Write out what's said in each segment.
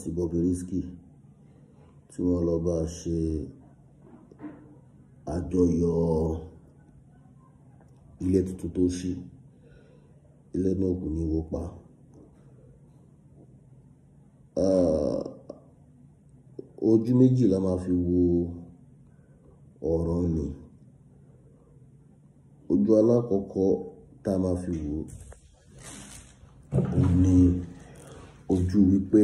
sí Bobrisky tí wọ́n lọ bá ṣe àjọyọ̀ ilé tuntun tó ṣí ilé náà kò ní wó pa. Ah, ojú méjì la máa fi wo ọ̀rọ̀ ni ojú alákọ̀ọ́kọ́ tá a máa fi wò ó ní ojú wípé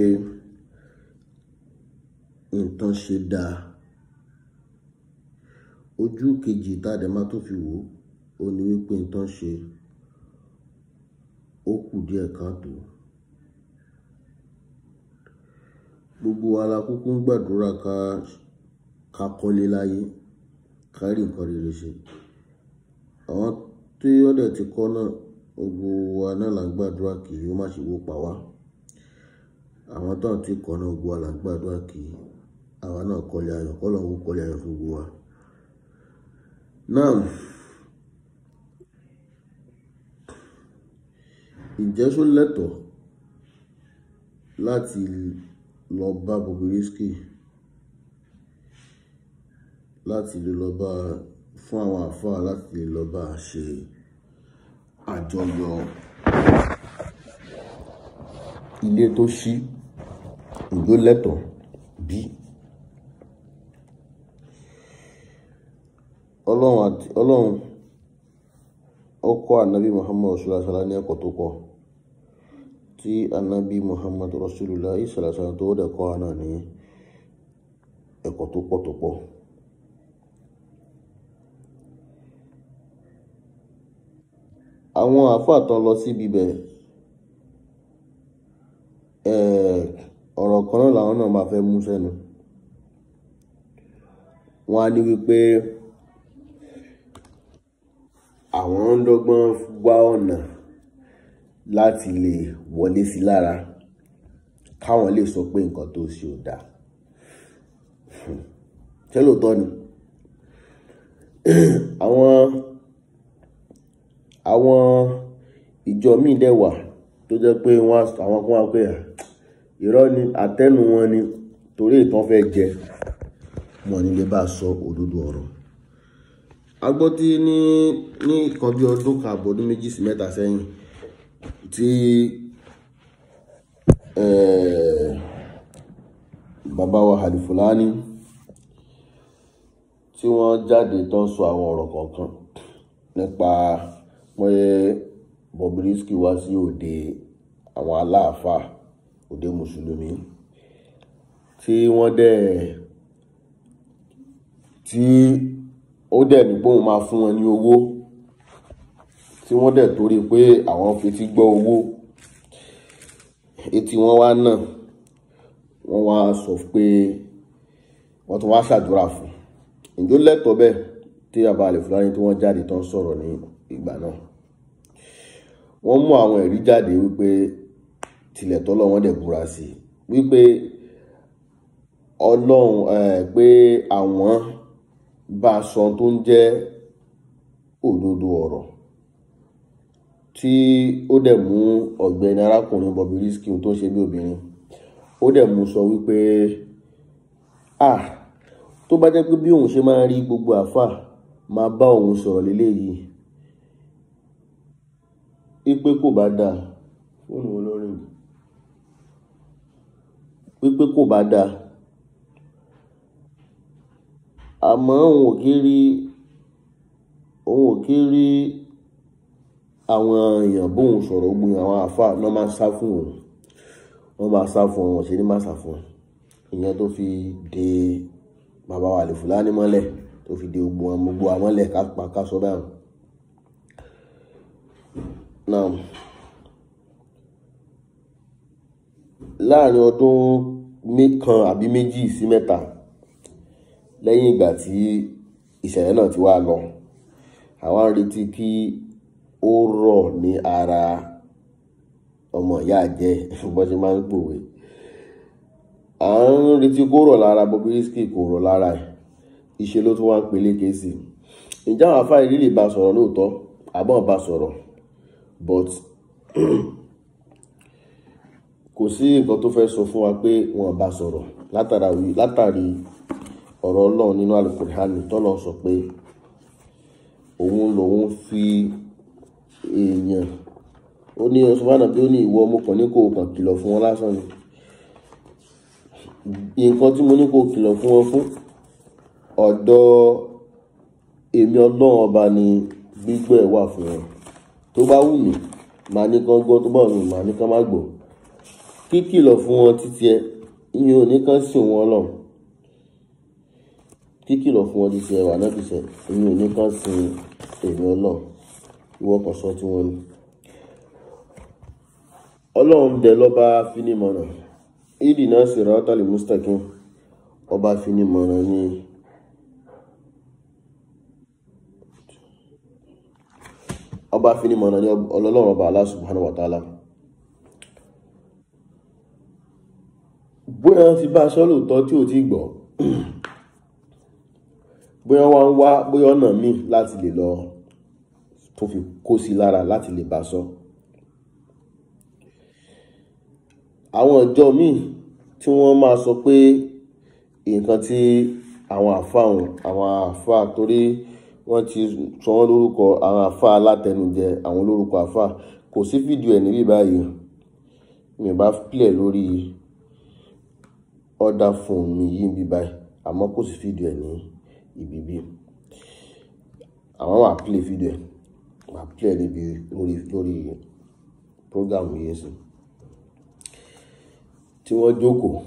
nǹkan ṣe dáa ojú kejì tá a dẹ̀ máa tó fi wò ó ní wípé nǹkan ṣe ó kù díẹ̀ káàtó gbogbo wa la kúkú ń gbàdúrà ká ká kọ́lé láyé ká rí nǹkan rere ṣe. Àwọn tí ó dẹ̀ ti kọ́ náà gbogbo wa náà là ń gbàdúrà kí ó má ṣe wó pa wá. Àwọn tó ń kọ́ náà gbogbo wa là ń gbàdúrà kí àwa náà kọ́lé ayọ̀ kọ́lọ́ ń kọ́lé ayọ̀ fún gbogbo wa. náà ǹjẹ́ ṣó lẹ́tọ̀ọ́ láti lọ bá Bobrisky láti lè lọ bá fún àwọn àfáà láti lè lọ bá ṣe àjọyọ̀ ilé tó ṣí ìjó lẹ́tọ̀ọ́? Bí ọlọ́run ó kọ́ ànábì Muhammad rasulullah sallallahu ní ẹ̀kọ́ tó pọ̀ tí ànábì Muhammad rasulullah sallallahu alaihi tó dẹ̀ kọ́ àná ní ẹ̀kọ́ tó pọ̀ tó pọ̀. àwọn àáfàá tán lọ síbi ibẹ̀ ọ̀rọ̀ kan náà làwọn náà máa fẹ́ mú sẹ́nu wọ́n á ní wípé àwọn ń dọ́gbọ́n wá ọ̀nà láti lè wọlé sí lára káwọn lè sọ pé nǹkan tó ṣe ò dáa ṣé lóòótọ́ ni? Àwọn àwọn ìjọ míì dẹ̀ wà tó jẹ́ pé wọ́n àwọn kan wá pé irọ́ ni àtẹnu wọn ni torí ìtàn fẹ́ jẹ. Wọn nílé bá sọ òdodo ọ̀rọ̀ a gbọ́ tí ní ní nǹkan bí ọdún kan àbọ̀ ọdún méjì sí mẹ́ta sẹ́yìn tí bàbá wa Halifulani tí wọ́n jáde tó ń sọ àwọn ọ̀rọ̀ kọ̀ọ̀kan nípa pé Bobrisky wá sí òde àwọn aláàfáà òde mùsùlùmí tí wọ́n dẹ̀ tí ó dẹ̀ ní pé òun máa fún wọn ní owó tí wọ́n dẹ̀ torí pé àwọn fetí gbọ́ owó. Etí wọn wá náà wọ́n wá sọ pé wọ́n tún wá ṣàdúrà fún ǹjọ́ lẹ́tọ̀ọ́ bẹ́ẹ̀ tí bàbá Halifulani tí wọ́n jáde tán sọ̀rọ̀ ní ìgbà náà? Wọ́n mú àwọn ẹ̀rí jáde wípé tilẹ̀ tọ́lọ́ wọn dẹ̀ búra sí wípé ọlọ́run pé àwọn bá a sọ tó ń jẹ́ òdodo ọ̀rọ̀ tí ó dẹ̀ mú ọ̀gbẹ́ni arákùnrin Bobrisky tó ń ṣe bí obìnrin ó dẹ̀ mú sọ wípé ah tó bá jẹ́ pé bí òun ṣe máa rí gbogbo àáfàá máa bá òun sọ̀rọ̀ léléyìí. Wípé kò bá dáa fóònù olórin. Wípé kò bá dáa àmọ́ òun ò kí rí òun ò kí rí àwọn èèyàn bóun sọ̀rọ̀ gbìn àwọn àáfàá náà máa ń sá fún òun. Wọ́n máa sá fún òun ṣe ní má sá fún òun. Ìyẹn tó fi de bàbá wa Halifulani mọ́lẹ̀ tó fi de gbogbo àwọn gbogbo àwọn mọ́lẹ̀ ká pa ká sọ báyìí. Now láàárín ọdún kan àbí méjì sí mẹ́ta lẹ́yìn ìgbà tí ìṣẹ̀lẹ̀ náà ti wá lọ. Àwa ń retí kí ó rọ̀ ní ara ọmọ ìyá jẹ́ bó ṣe máa ń pòwe. À ń retí kó rọ̀ lára Bobrisky kò rọ̀ lára ẹ̀. Ìṣe ló tún wá ń peléke sí ǹjẹ́ àwọn afáà ìrírí bá sọ̀rọ̀ lóòótọ́? Àbọ̀ bá sọ̀rọ̀. But kò sí nǹkan tó fẹ́ sọ fún wa pé wọn bá sọ̀rọ̀. Látàrí ọ̀rọ̀ ọlọ́run nínú Al-Qur'ani tọ́lọ́ sọ pé òun lòun fi èèyàn ó ní ọsùnmọ́nà bí ó ní ìwọ ọmọ ní kò kàn kìlọ̀ fún wọn lásán ni. Nǹkan tí mo ní kò kìlọ̀ fún wọn fún ọ̀dọ̀ èmi ọlọ́run ọba ni gbígbọ́ ẹ̀ wà fún wọn. Tó bá wù mí màá ní kán gbọ́ tó bá wù mí màá ní kán má gbọ́. Kíkìlọ̀ fún wọn títí ẹ ìyẹn ò ní kán sìn wọn lọ kíkìlọ̀ fún wọn títí ẹ wà náà tìṣẹ ìyẹn ò ní kán sìn èmi ọlọ́run ìwọ kan sọ tí wọ́n ní. ọlọ́run dẹ lọ́ba finimọ̀nà ìdí náà sì rọ́tàlì mustaqim ọba finimọ̀nà ni. ọba finimọ̀nà ni ọlọ́run ọba Allah subhanahu wa ta'ala. bóyá ti bá aṣọ lóòótọ́ tí ò ti gbọ́ bóyá wọ́n wá bóyá ọ̀nà míì láti lè lọ tó fi kó sí lára láti lè bá sọ. àwọn ìjọ míì tí wọ́n máa sọ pé nǹkan tí àwọn àfáà àwọn àfáà torí wọ́n ti sọ wọ́n lórúkọ àwọn àfáà alátẹnujẹ àwọn lórúkọ àfáà. Kò sí fídíò ẹ̀ níbí báyìí. Mi bá play lórí ọ̀dà fóònù mi yìí bí báyìí àmọ́ kò sí fídíò ẹ̀ ní ibi bí. Àwọn wà play fídíò ẹ̀ wà play níbi lórí lórí program yìí sí. Tí wọ́n jókòó.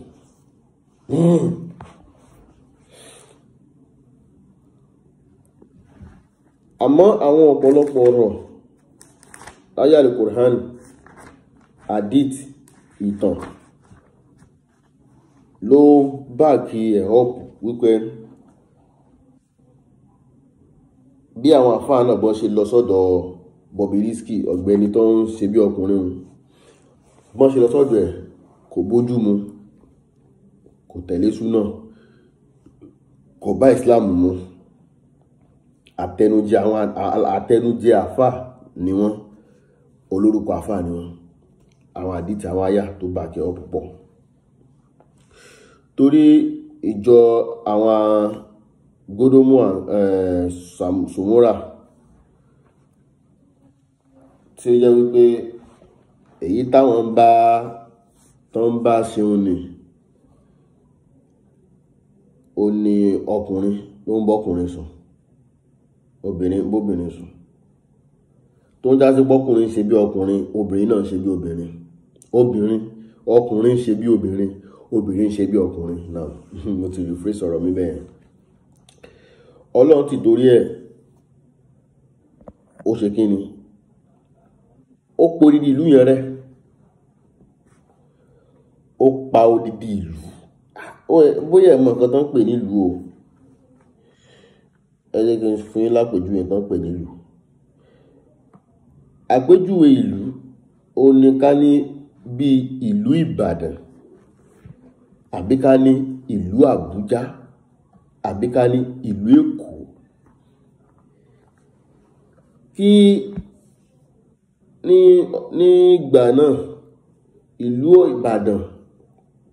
Àmọ́ àwọn ọ̀pọ̀lọpọ̀ ọ̀rọ̀ láyé Al-Qur'an hadith ìtàn ló báàkì ẹ̀ up wípé bí àwọn àfáà náà bọ́ ṣe lọ sọ́dọ̀ Bobrisky ọ̀gbẹ́ni tó ń ṣe bí ọkùnrin bọ́n ṣe lọ sọ́dọ̀ ẹ̀ kò bójú mu kò tẹ̀lé súnà kò bá Islam mu. Àtẹnujẹ àwọn àtẹnujẹ àfà ni wọ́n olórúkọ àfà ni wọ́n. Àwọn àdìtì àwọn àyà tó bá kẹ́ ọ púpọ̀. Torí ìjọ àwọn gódómù Sùmúrà tí ó jẹ́ wípé èyí táwọn bá tó ń bá ṣeun ni ó ní ọkùnrin ló ń bọ́kùnrin sùn obìnrin bóbìnrin sùn. Tó ń jásí pọ́kùnrin ṣe bí ọkùnrin obìnrin náà ṣe bí obìnrin. Obìnrin ọkùnrin ṣe bí obìnrin obìnrin ṣe bí ọkùnrin. Náà mo ti rephrase ọ̀rọ̀ mi bẹ́ẹ̀ ọlọ́run ti torí ẹ̀. Ó ṣe kí ni? Ó porídi ìlú yẹn rẹ́. Ó pa odidi ìlú. Bóyá ẹ̀ nǹkan tó ń pè nílùú o. Ẹ jẹ́ kí n fún yín lápèjúwe tó ń pè nílùú. Àpèjúwe ìlú ó ní ká ní bí ìlú Ìbàdàn àbí ká ní ìlú Àbújá àbí ká ní ìlú Èkó. Kí ní nígbà náà ìlú Ìbàdàn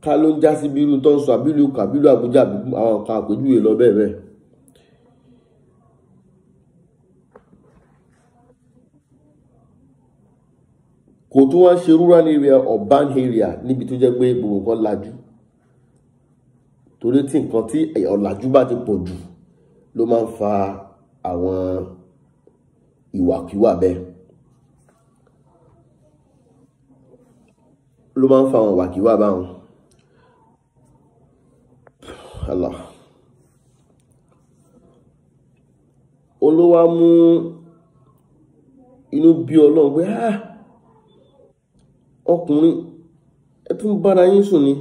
ká ló ń já sí bírú tó ń sọ àbílù kàbílù Àbújá àwọn nǹkan àpèjúwe lọ bẹ́ẹ̀ bẹ́ẹ̀. Kò tún wá ṣe rural area urban area níbi tó jẹ́ pé gbogbo nǹkan lajú torí tí nǹkan tí ọ̀làjú bá ti pọ̀ jù ló máa ń fa àwọn ìwàkiwà bẹ́ẹ̀. Ló máa ń fa àwọn ìwàkiwà báwọn. Allah. Olówó mú inú bí ọlọ́run pé ah ọkùnrin ẹ tún bára yín sùn ni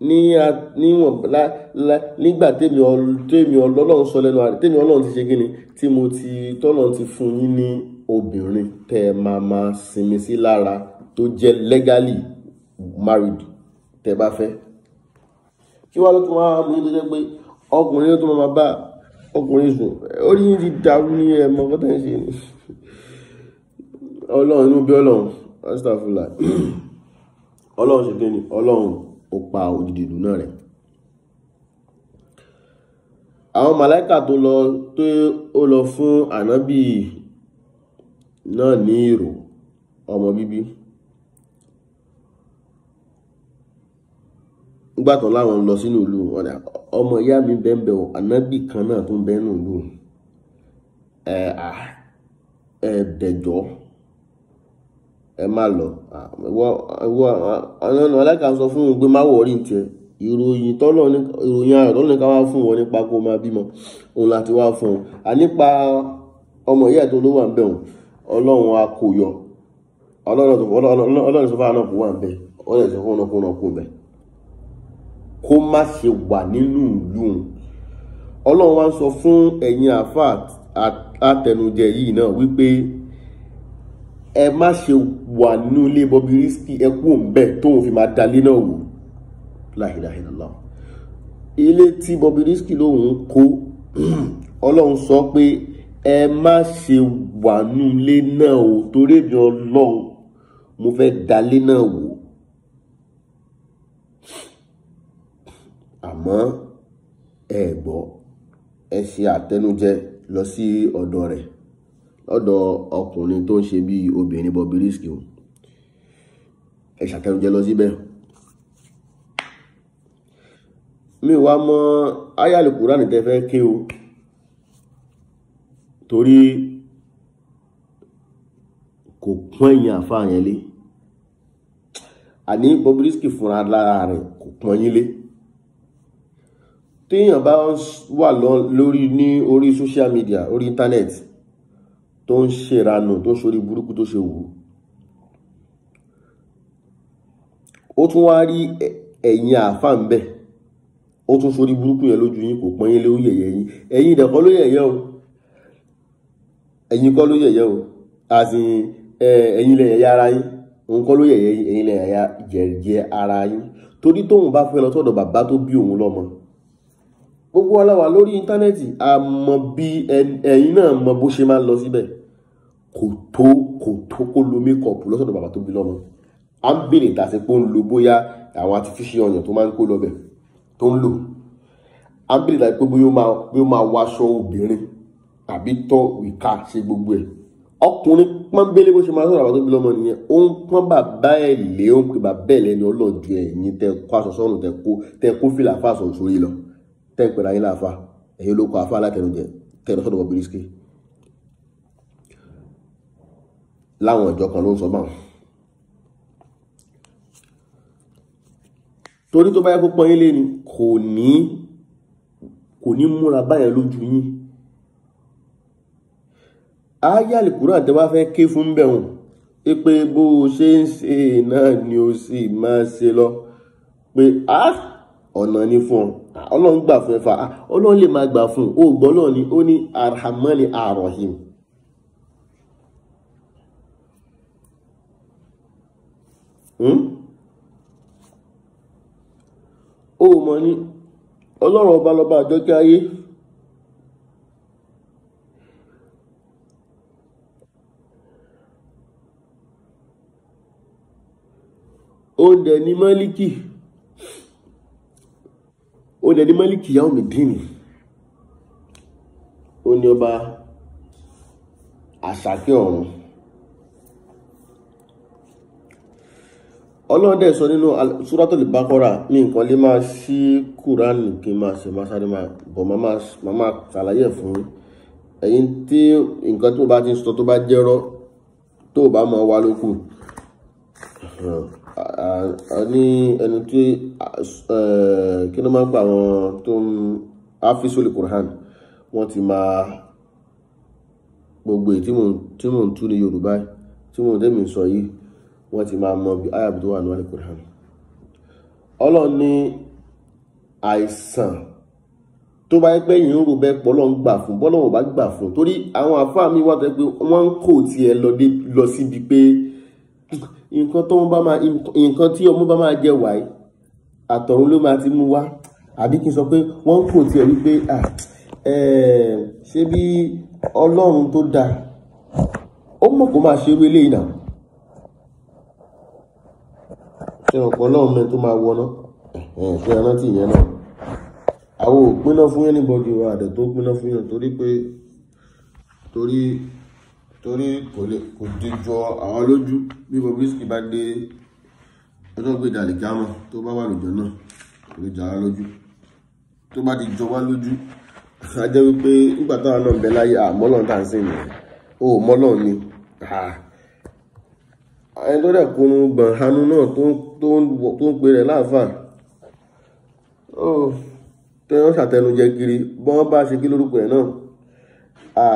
ní níwọ̀n nígbà tèmi ọlọ́run sọ lẹ́nu àrẹ tèmi ọlọ́run ti ṣe gíni tí mo ti tọ́lọ́run ti fún yín ní obìnrin tẹ́ ẹ máa máa sinmi sí lára tó jẹ́ legally married tẹ́ bá fẹ́. Kí wá ló tún wá mú tó jẹ́ pé ọkùnrin ló tún máa bá ọkùnrin sùn? Orí yìí ti dàrú ní ẹ̀mọ́ kọ́tà ń ṣe ni. Ọlọ́run inú bí ọlọ́run astafula ọlọ́run ṣe kí ni? Ọlọ́run ó pa òdìdì ìlú náà rẹ̀. Àwọn màláìkà tó lọ tó ó lọ fún ànábì náà ní ìrò ọmọ bíbí. Nígbàtàn láwọn lọ sínú ìlú ọmọ ìyá mi bẹ́ẹ̀ o ànábì kan náà tó ń bẹ́ẹ̀ nù ìlú. Ẹ ẹ dẹjọ́ ẹ má lọ. Àwọn màláìkà sọ fún un pé má wọ̀ rí ní tiẹ̀. Ìròyìn tọ́lọ̀ ní ìròyìn ayọ̀ tọ́lọ̀ ní ká wá fún wọn nípa kó máa bímọ. Òun láti wá fún un à nípa ọmọ ìyá tó ló wà ń bẹ̀ òun ọlọ́run a kò yọ. Ọlọ́run sọ fún àwọn kò wà ń ọlọ́run sọ fún ọ̀nà kó náà kó bẹ̀. Kó má ṣe wà nínú ìlú òun. Ọlọ́run wá sọ fún ẹ̀yin àfa àtẹnujẹ yìí náà wípé ẹ má ṣe wà nínú ilé Bobrisky ẹ kú òun bẹ́ẹ̀ tóun fi máa dalé náà wò. Láhìláhìlá ilé tí Bobrisky lóhun kó ọlọ́run sọ pé ẹ má ṣe wà nílé náà o torí èmi ọlọ́run mo fẹ́ dalé náà wò. Àmọ́ ẹ gbọ́ ẹ ṣe àtẹnujẹ lọ sí ọ̀dọ̀ rẹ̀ lọ́dọ̀ ọkùnrin tó ń ṣe bí obìnrin Bobrisky o. Ẹ ṣàtẹnujẹ lọ síbẹ̀. Mi wá mọ ayálì kúránì tẹ́ fẹ́ ké o. Torí kò pọ́n èyàn àfáà yẹn lé. Àní Bobrisky fúnra lára rẹ̀ kò pọ́n yín lé. Téèyàn bá wà lórí ní orí social media orí internet tó ń ṣèranù tó ń ṣorí burúkú tó ṣe wù ó tún wá rí ẹ̀yìn àfáà ń bẹ̀. Ó tún sórí burúkú yẹn lójú yín kò pọ́n yín ó yẹ̀yẹ́ yín. Ẹ̀yin ìdẹ̀kọ́ ló yẹ̀yẹ́ o. Ẹ̀yin kọ́ ló yẹ̀yẹ́ o. Àsìn ẹ̀yin lè yẹ̀yẹ́ ara yín. Òun kọ́ ló yẹ̀yẹ́ yín ẹ̀yin lè yẹ̀yẹ́ ara yín. Torí tóun bá fẹ́ lọ sọ́dọ̀ bàbá tó bí òun lọ́mọ. Gbogbo aláwa lórí íńtánẹ́ẹ̀tì a bí ẹ̀yin náà mọ bó ṣe máa ń lọ síbẹ̀ kò tó kò tó kó lo mékọ̀pù lọ́sọ̀dọ̀ bàbá tó bí lọ́mọ. À ń bèrè ìdásí pé ó ń lo bóyá àwọn artificial ọyàn tó máa ń kó lọ bẹ̀ tó ń lò. Ábìrì láti pé bóyá ó máa wáṣọ obìnrin àbí tọ́ ìka ṣe gbogbo ẹ̀. Ọkùnrin pọ́nbélé bó ṣe máa sọ̀rọ̀ àwọn tó bí lọ́mọ nìyẹn. Ó ń pọ́n bàbá ẹ̀ lé ó ń pè bàbá ẹ̀ lẹ́ni ọlọ́ọ̀dù ẹ̀yìn tẹ kó aṣọ sọ́run tẹ kó tẹ kó fìlà sọ̀ sórí lọ. Tẹ ń pèrè ayé láàfà ẹ̀yìn ló kọ afá alátẹnujẹ tẹ lọ sọ́dọ̀ Bobrisky láwọn ìjọ kan ló ń sọ báwọn. Torí tó bá yẹ kó pọ́n yín lé ni kò ní kò ní múra báyẹn lójú yín. Ayálì kúrò àtẹwà fẹ́ ké fún bẹ̀rùn pé bó o ṣe ń ṣe náà ni o sì máa ṣe lọ. Pé a ọ̀nà ní fún ọ. Ọlọ́run gbà fún ẹfà ọlọ́run lè máa gbà fún ó gbọ́ náà ni. Ó ní arhamani arahim ó mọ̀ ní ọlọ́run ọba lọ́ba àjọkẹ́ ayé. Oúnjẹ ní mọ́líkì oúnjẹ ní mọ́líkì yàwó mi dínì ó ní ọba àṣàkẹ́ ọ̀run ọlọ́dẹ̀ sọ nínú Suratul Baqara ní nǹkan lè máa sí kùránì kí n máa ṣe máa sáré máa bọ̀ máa ṣàlàyé fún ẹ̀yin tí nǹkan tó bá ti sọ tó bá jẹ́rọ́ tó bá máa wá lókù. Ní ẹni tí kí ló máa ń pa àwọn tó ń áfíṣọ́lì kùránì wọ́n ti máa gbogbo tí mò ń tú ní Yorùbá tí mò ń tẹ́mi sọ yìí wọ́n ti máa mọ bí ayàbù tó wà ní Al-Qur'an. Ọlọ́run ní àìsàn tó bá yẹ pé yìí ń rò bẹ́ẹ̀ pọ̀ lọ́n gbà fún bọ́lọ́wọ́ bá gbà fún torí àwọn àfáà mi wà tó pé wọ́n ń kò tí ẹ lọ síbi pé nǹkan tó bá máa nǹkan tí ọmọ bá máa jẹ wáyé àtọ̀run ló máa ti mú wá. Àbí kí n sọ pé wọ́n kò tiẹ̀ wípé ṣé bí ọlọ́run tó dáa ó mọ̀ kó máa ṣe eré eléyìí náà ṣe ọ̀pọ̀ ọlọ́run mẹ́ tó máa wọná. Ṣe rántí ìyẹn náà? Àwọn ò pínná fún anybody wa àdẹ̀ tó pínná fún yàn torí pé torí torí kò lè kò dé jọ àwọn lójú. Bí Bobrisky bá dé ọjọ́ gbé ìdàlẹ̀ gámọ̀ tó bá wà lójọ náà kò lè jà á lójú. Tó bá ti jọ wá lójú a jẹ́ wípé nígbà táwọn náà ń bẹ láyé àmọ́lọ́n tá à ń sìn nìyẹn ó mọ́lọ́n ni. Ẹni tó dẹ̀ kunu gbọ̀n hanu náà tó ń pè rẹ̀ láàfà ó tẹ́ wọ́n ṣàtẹnujẹ kiri bọ́n bá ṣe kí lórúkọ ẹ̀ náà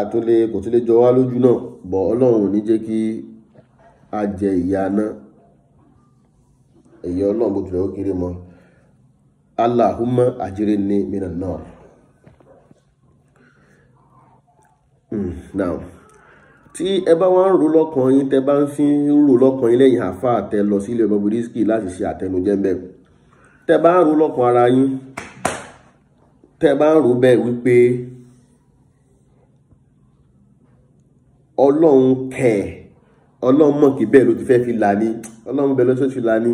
àtúnlé kò tún lè jọ wá lójú náà bọ̀ ọlọ́run ò ní jẹ́ kí a jẹ ìyà náà èyí ọlọ́run bó tilẹ̀ ó kiri mọ́. Allahumma ajirni minan nar. Now tí ẹ bá wá ń rò lọ́kàn yín tẹ bá ń fi ń rò lọ́kàn yín lẹ́yìn àáfàá tẹ lọ sílé Bobrisky láti ṣe àtẹnujẹ bẹ́ẹ̀ tẹ bá ń rò lọ́kàn ara yín tẹ bá ń rò bẹ́ẹ̀ wípé ọlọ́run kẹ̀ ọlọ́run mọ̀ kí bẹ́ẹ̀ ló ti fẹ́ fi là ní ọlọ́run bẹ́ẹ̀ ló ti fẹ́ fi là ní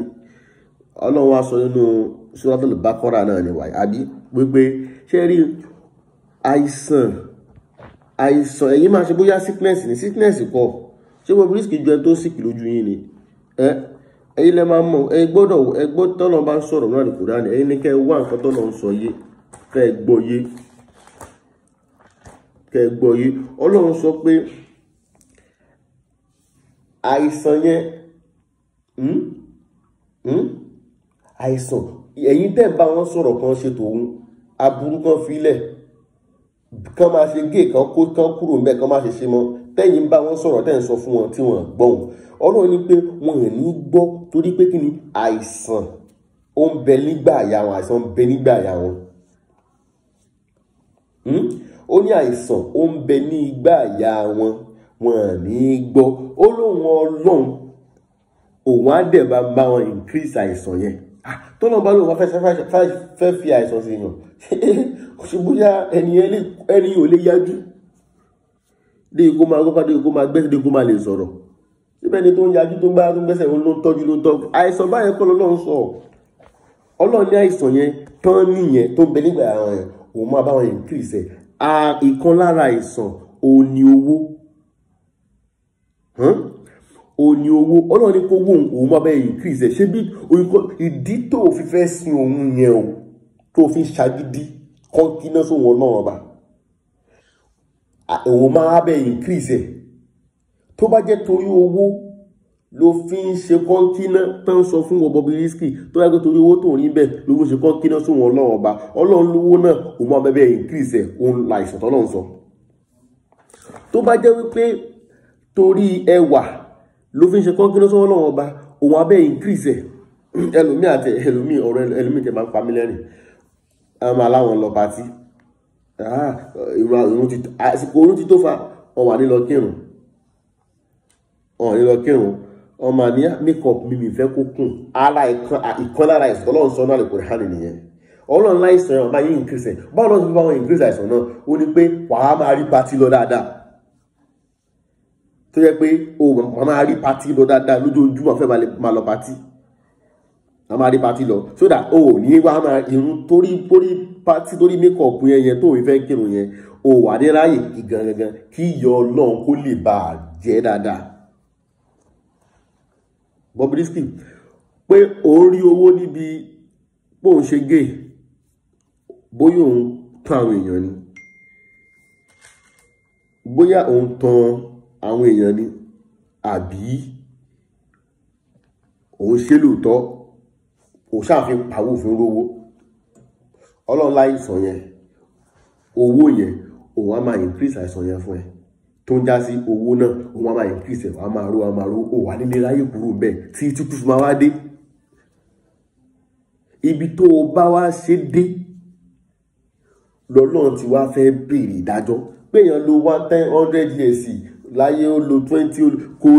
ọlọ́run wá sọ nínú Suratul Baqara náà ni wáyé àbí? Wípé ṣé rí àìsàn àìsàn ẹ̀yin máa ṣe bóyá sickness ni. Sickness kọ́ ṣé Bobrisky ju ẹni tó sick lójú yín ni? Ẹ ẹ̀yin lẹ máa mọ̀ ẹ gbọ́dọ̀ ẹ gbọ́ tọ́lọ́ bá ń sọ̀rọ̀ náà ní Kùránì ẹ̀yin ní kẹ́ ẹ wá nǹkan tọ́lọ́ ń sọ yé kẹ́ ẹ gbọ́ yé kẹ́ ẹ gbọ́ yé. Ọlọ́run sọ pé àìsàn yẹn àìsàn ẹ̀yin tẹ́ bá wọn sọ̀rọ̀ kan ṣe tòun aburú kan filẹ̀ kan máa ṣe gé kan kó kan kúrò ńbẹ̀ kan máa ṣe ṣe mọ́. Tẹ́yìn bá wọn sọ̀rọ̀ tẹ́ ń sọ fún wọn tí wọ́n gbọ́hùn ọlọ́run ní pé wọn ò ní gbọ́ torí pé kí ni? Àìsàn ó ń bẹ nígbà àyà wọn àìsàn ń bẹ nígbà àyà wọn. Ó ní àìsàn ó ń bẹ ní igbá àyà wọn wọn ò ní gbọ́. Ó lóun ọlọ́run òun á dẹ̀ bá bá wọn increase àìsàn yẹn. Tọ́nà bá lóun fẹ́ fi àìsàn sí yàn bóyá ẹni ò lè yájú. Dé ikú máa kọ́kọ́ dé ikú máa gbẹ́sẹ̀ dé ikú máa lè sọ̀rọ̀. Síbẹ̀ ni tó ń yájú tó ń gbá tó ń gbẹ́sẹ̀ ló ń tọ́jú ló ń tọ́jú. Àìsàn báyẹn kọ́ lọ́lọ́run sọ. Ọlọ́run ní àìsàn yẹn tán nìyẹn tó ń bẹ nígbà àwọn yẹn. Òun máa bá wọn increase ẹ̀. Ìkan lára àìsàn òun owó. O ní owó. Ọlọ́run kó wó òun máa bẹ́ẹ̀ increase ẹ̀. Ṣé bí ìdí tó fi fẹ́ sin òun yẹn o tó fi ṣagídí kọ́ńkínná sóhun ọlọ́run ọba. Òun máa bẹ́ẹ̀ increase ẹ̀. Tó bá jẹ́ torí owó ló fi ń ṣe kọ́ńkínná tó ń sọ fún Bobrisky tó yẹ kó torí owó tó rí bẹ́ẹ̀ ló ń ṣe kọ́ńkínná sóhun ọlọ́run ọba. Ọlọ́run lówó náà òun máa bẹ́ẹ̀ increase ẹ̀ òun láìsàn tọ́lọ́run sọ. Tó bá jẹ́ wípé torí ẹwà ló fi ń ṣe kọ́ńkínú sọ́wọ́ lọ́wọ́ ọba òun abẹ́ increase ẹ̀. Ẹlòmíì àti ẹlòmíì ọ̀rọ̀ ẹlòmíì tẹ̀ máa ń lẹ́rìn àwọn aláwọn lọ pàtí àsìkò orun ti tó fa wọn wà ní lọ kírun. Wọn wà ní lọ kírun. Wọn máa ní makeup mi mi fẹ́ kó kùn. Ara ìkan lára ìsọ̀ ọlọ́run sọ náà lè kó hàn nìyẹn. Ọlọ́run láìsàn ẹ̀ máa yí increase ẹ̀. Báwo lọ́sọ̀ fi bá wọn increase àìsàn náà? Ó ní pé wàá máa rí pàtí lọ dáadáa. Tó yẹ pé o máa rí pati lọ dáadáa lójoojúmọ́ fẹ́ máa lọ pati a máa rí pati lọ. So that o ò ní wá máa irun torí torí pati torí makeup yẹn yẹn tó o fẹ́ kírun yẹn o wà ní ráàyè kí gangan kí iyọ̀ ọlọ́run kó lè bá a jẹ́ dáadáa. Bobrisky pé òun rí owó níbi òun ṣe gay bóyá òun tán àwọn èèyàn ni bóyá òun tan àwọn èèyàn ni àbí òun ṣe lóòótọ́ òun ṣàfihàn pàwọ́ òfin rówó. Ọlọ́run láìsàn yẹn owó yẹn òun á máa increase àìsàn yẹn fún ẹ. Tó ń já sí owó náà òun á máa increase ẹ̀ wàá máa ró wàá máa ró òun wà nílé ráyè kúrò bẹ́ẹ̀ tí títú fi máa wá dé. Ibi tó o bá wá ṣe dé lọ́lọ́run ti wá fẹ́ béèrè ìdájọ́. Péyàn lo one ten hundred years láyé ó lo twenty kò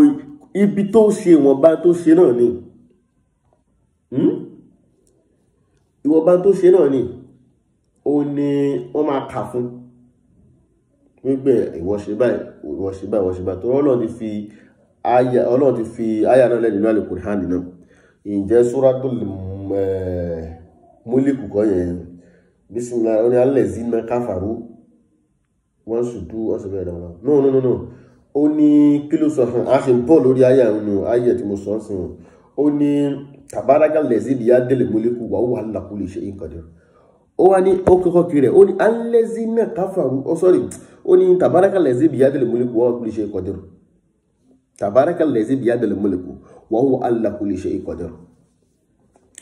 ibi tó ṣe ìwọ̀nba tó ṣe náà ni ìwọ̀nba tó ṣe náà ni ó ní wọ́n máa kà fún. Wípé ìwọ ṣe báyìí tó ọlọ́run ti fi àyà ọlọ́run ti fi àyà náà lẹ́nu nínú Al-Qur'an náà. Ǹjẹ́ Suratul Mulk kọ́ yẹn bisimilayi ó ní allazina kafaru wọ́n sùdú wọ́n sọ bẹ́ẹ̀ dáwọn no no no no. Ó ní kí ló sọ? Hàn á ṣe ń bọ̀ lórí àyà nínú àyà tí mo sọ ọ́ sí wọn ó ní tabaraka lẹ́sí biyadil mulku wa huwa ala kulli shay'in qadir ó wá ní ó kọ́kọ́ kiri rẹ̀ ó ní allazina kafaru ó sọ́rí ó ní tabaraka lẹ́sí biyadil mulku wa huwa ala kulli shay'in qadir tabaraka lẹ́sí biyadil mulku wa huwa ala kulli shay'in qadir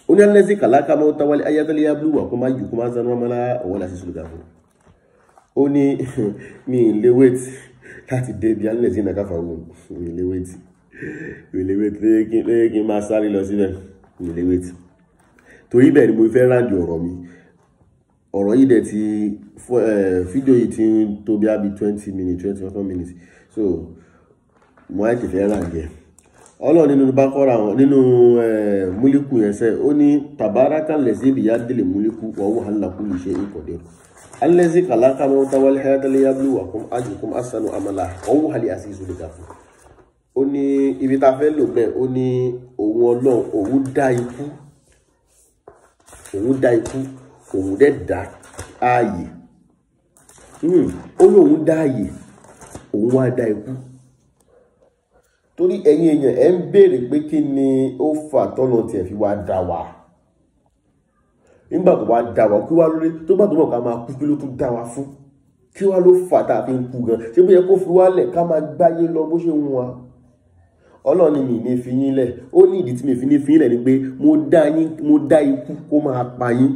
ó ní allazina khalaqal mawta wal hayata liyabluwakum ayyukum ahsanu amala wa huwa al-azizul ghafur ó ní mi ì lè wait láti dé ibi allazina kafaru mi ì lè wait mi ì lè wait lẹ́yìn kí n máa sáré lọ síbẹ̀ mi ì lè wait. Torí bẹ́ẹ̀ ni mo fẹ́ rájò ọ̀rọ̀ mi. Ọ̀rọ̀ yìí dẹ̀ ti fídíò yìí ti ń tó bí abi twenty minutes twenty one minutes. So mo á ti fẹ́ rájò ẹ̀. Ọlọ́run nínú bá kọ́ra wọn nínú múlíkù yẹn sẹ́ ó ní tabaraka lẹ́sí biyadil múlíkù wa huwa ala kulli shay'in qadir. Allazi khalaqa mawta wal hayata liyabluwakum ayyukum ahsanu amala wa huwa al-azizul ghafur ó ní ibi tá a fẹ́ lò bẹ́ẹ̀ ó ní òun ọlọ́run òun dá ikú. Òun dá ikú òun dẹ̀ dá ààyè. Ó ní òun dá ààyè òun wá dá ikú. Torí ẹ̀yin èèyàn ẹ̀ ń béèrè pé kí ni ó fà tọ́nà tiẹ̀ fi wá dá wa? Nígbà tó wá dá wa kí wá lórí tó bá tó mọ̀ ká máa kú kí ló tún dá wa fún? Kí wá ló fà tá a fi ń kú gan? Ṣé bó kó fi wálẹ̀ ká máa gbáyé lọ bó ṣe ń wa ọlọ́ọ̀ni mi ní fi yín lẹ̀. Ó ní ìdí tí mi fi ní fi yín lẹ̀ ni pé mo dá yín mo dá ikú kó máa pa yín.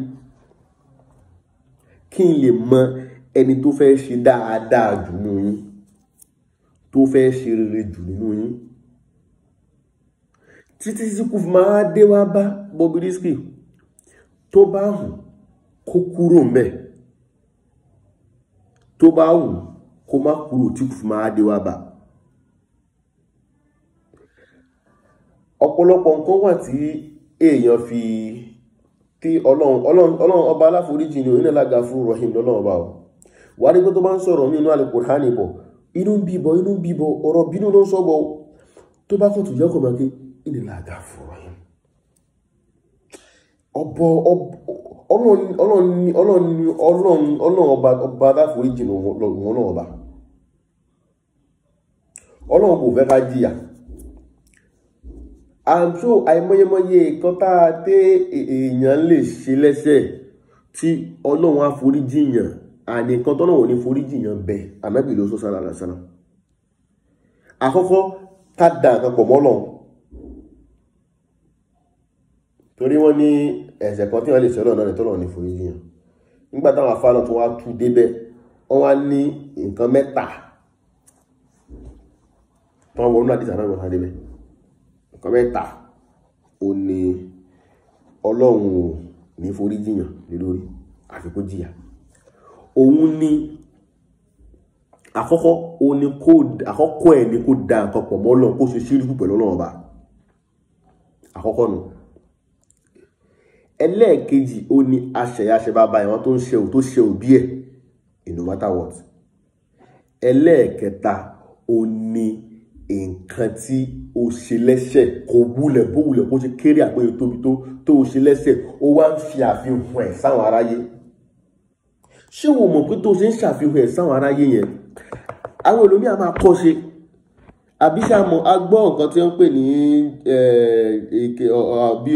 Kí n lè mọ ẹni tó fẹ́ ṣe dáadáa jù nínú yín tó fẹ́ ṣe rere jù nínú yín. Títí tí kò fi máa dé wá bá Bobrisky tó bá wù kó kúrò mbẹ tó bá wù kó má kúrò tí kò fi máa dé wá bá. Ọ̀pọ̀lọpọ̀ nǹkan wà tí èèyàn fi tí ọlọ́run ọlọ́run ọba aláforíjì ni onílẹ̀ alága fún rahim lọ́lọ́run ọba o. Wà ní pé tó bá ń sọ̀rọ̀ nínú Al-Qur'ani bọ̀ inú ń bíbọ̀ inú ń bíbọ̀ ọ̀rọ̀ bínú ló ń sọ́bọ̀ tó bá kọ̀ tó máa ké onílẹ̀ alága fún rahim ọbọ ọlọ́run ọba aláforíjì náà ọba. Ọlọ́run kò fẹ́ ká jìyà àǹtó àìmọyemọye nǹkan tá a dé èèyàn lè ṣe lẹ́sẹ̀ tí ọlọ́run á foríjì yàn àní nǹkan tọ́nà ò ní foríjì yàn bẹ̀ ànábì ló sọ sára lásán àkọ́kọ́ ká da nǹkan pọ̀ mọ́ Ọlọ́run. Torí wọ́n ní ẹ̀ṣẹ̀ kan tí wọ́n lè ṣẹlọ̀ náà ní tọ́lọ̀ ní foríjì yàn nígbà táwọn afáàlọ́ tó wá tú débẹ̀ wọ́n wá ní nǹkan mẹ́ta tó wọ́n wọnú àdìsá náà wọ́n débẹ̀ nǹkan mẹ́ta ò ní ọlọ́run ò ní foríjì yàn lé lórí àfi kó jìyà. Òun ní àkọ́kọ́ òun ní kó àkọ́kọ́ ẹ̀ ní kó da nǹkan pọ̀ mọ́ Ọlọ́run kó ṣe ṣíríkù pẹ̀lú Ọlọ́run ọba. Àkọ́kọ́ nù ẹlẹ́ẹ̀kejì ó ní aṣẹ̀yàṣẹ̀ bàbá ẹ̀wọ̀n tó ń ṣe tó ṣe òbí ẹ̀ no matter what. Ẹlẹ́ẹ̀kẹta ó ní nǹkan tí ó ṣe lẹ́sẹ̀ kò wúlẹ̀ bó wúlẹ̀ kó ṣe kéré àpéyẹ tóbi tó tó ṣe lẹ́sẹ̀ ó wá ń fi àfihàn ẹ̀ sáwọn aráyé. Ṣé wo mọ̀ pé tó ṣe ń ṣàfihàn ẹ̀ sáwọn aráyé yẹn? Àwọn olómi a máa kọ́ ṣe. Àbí ṣàmọ̀ a gbọ́ nǹkan tí wọ́n ń pè ní bí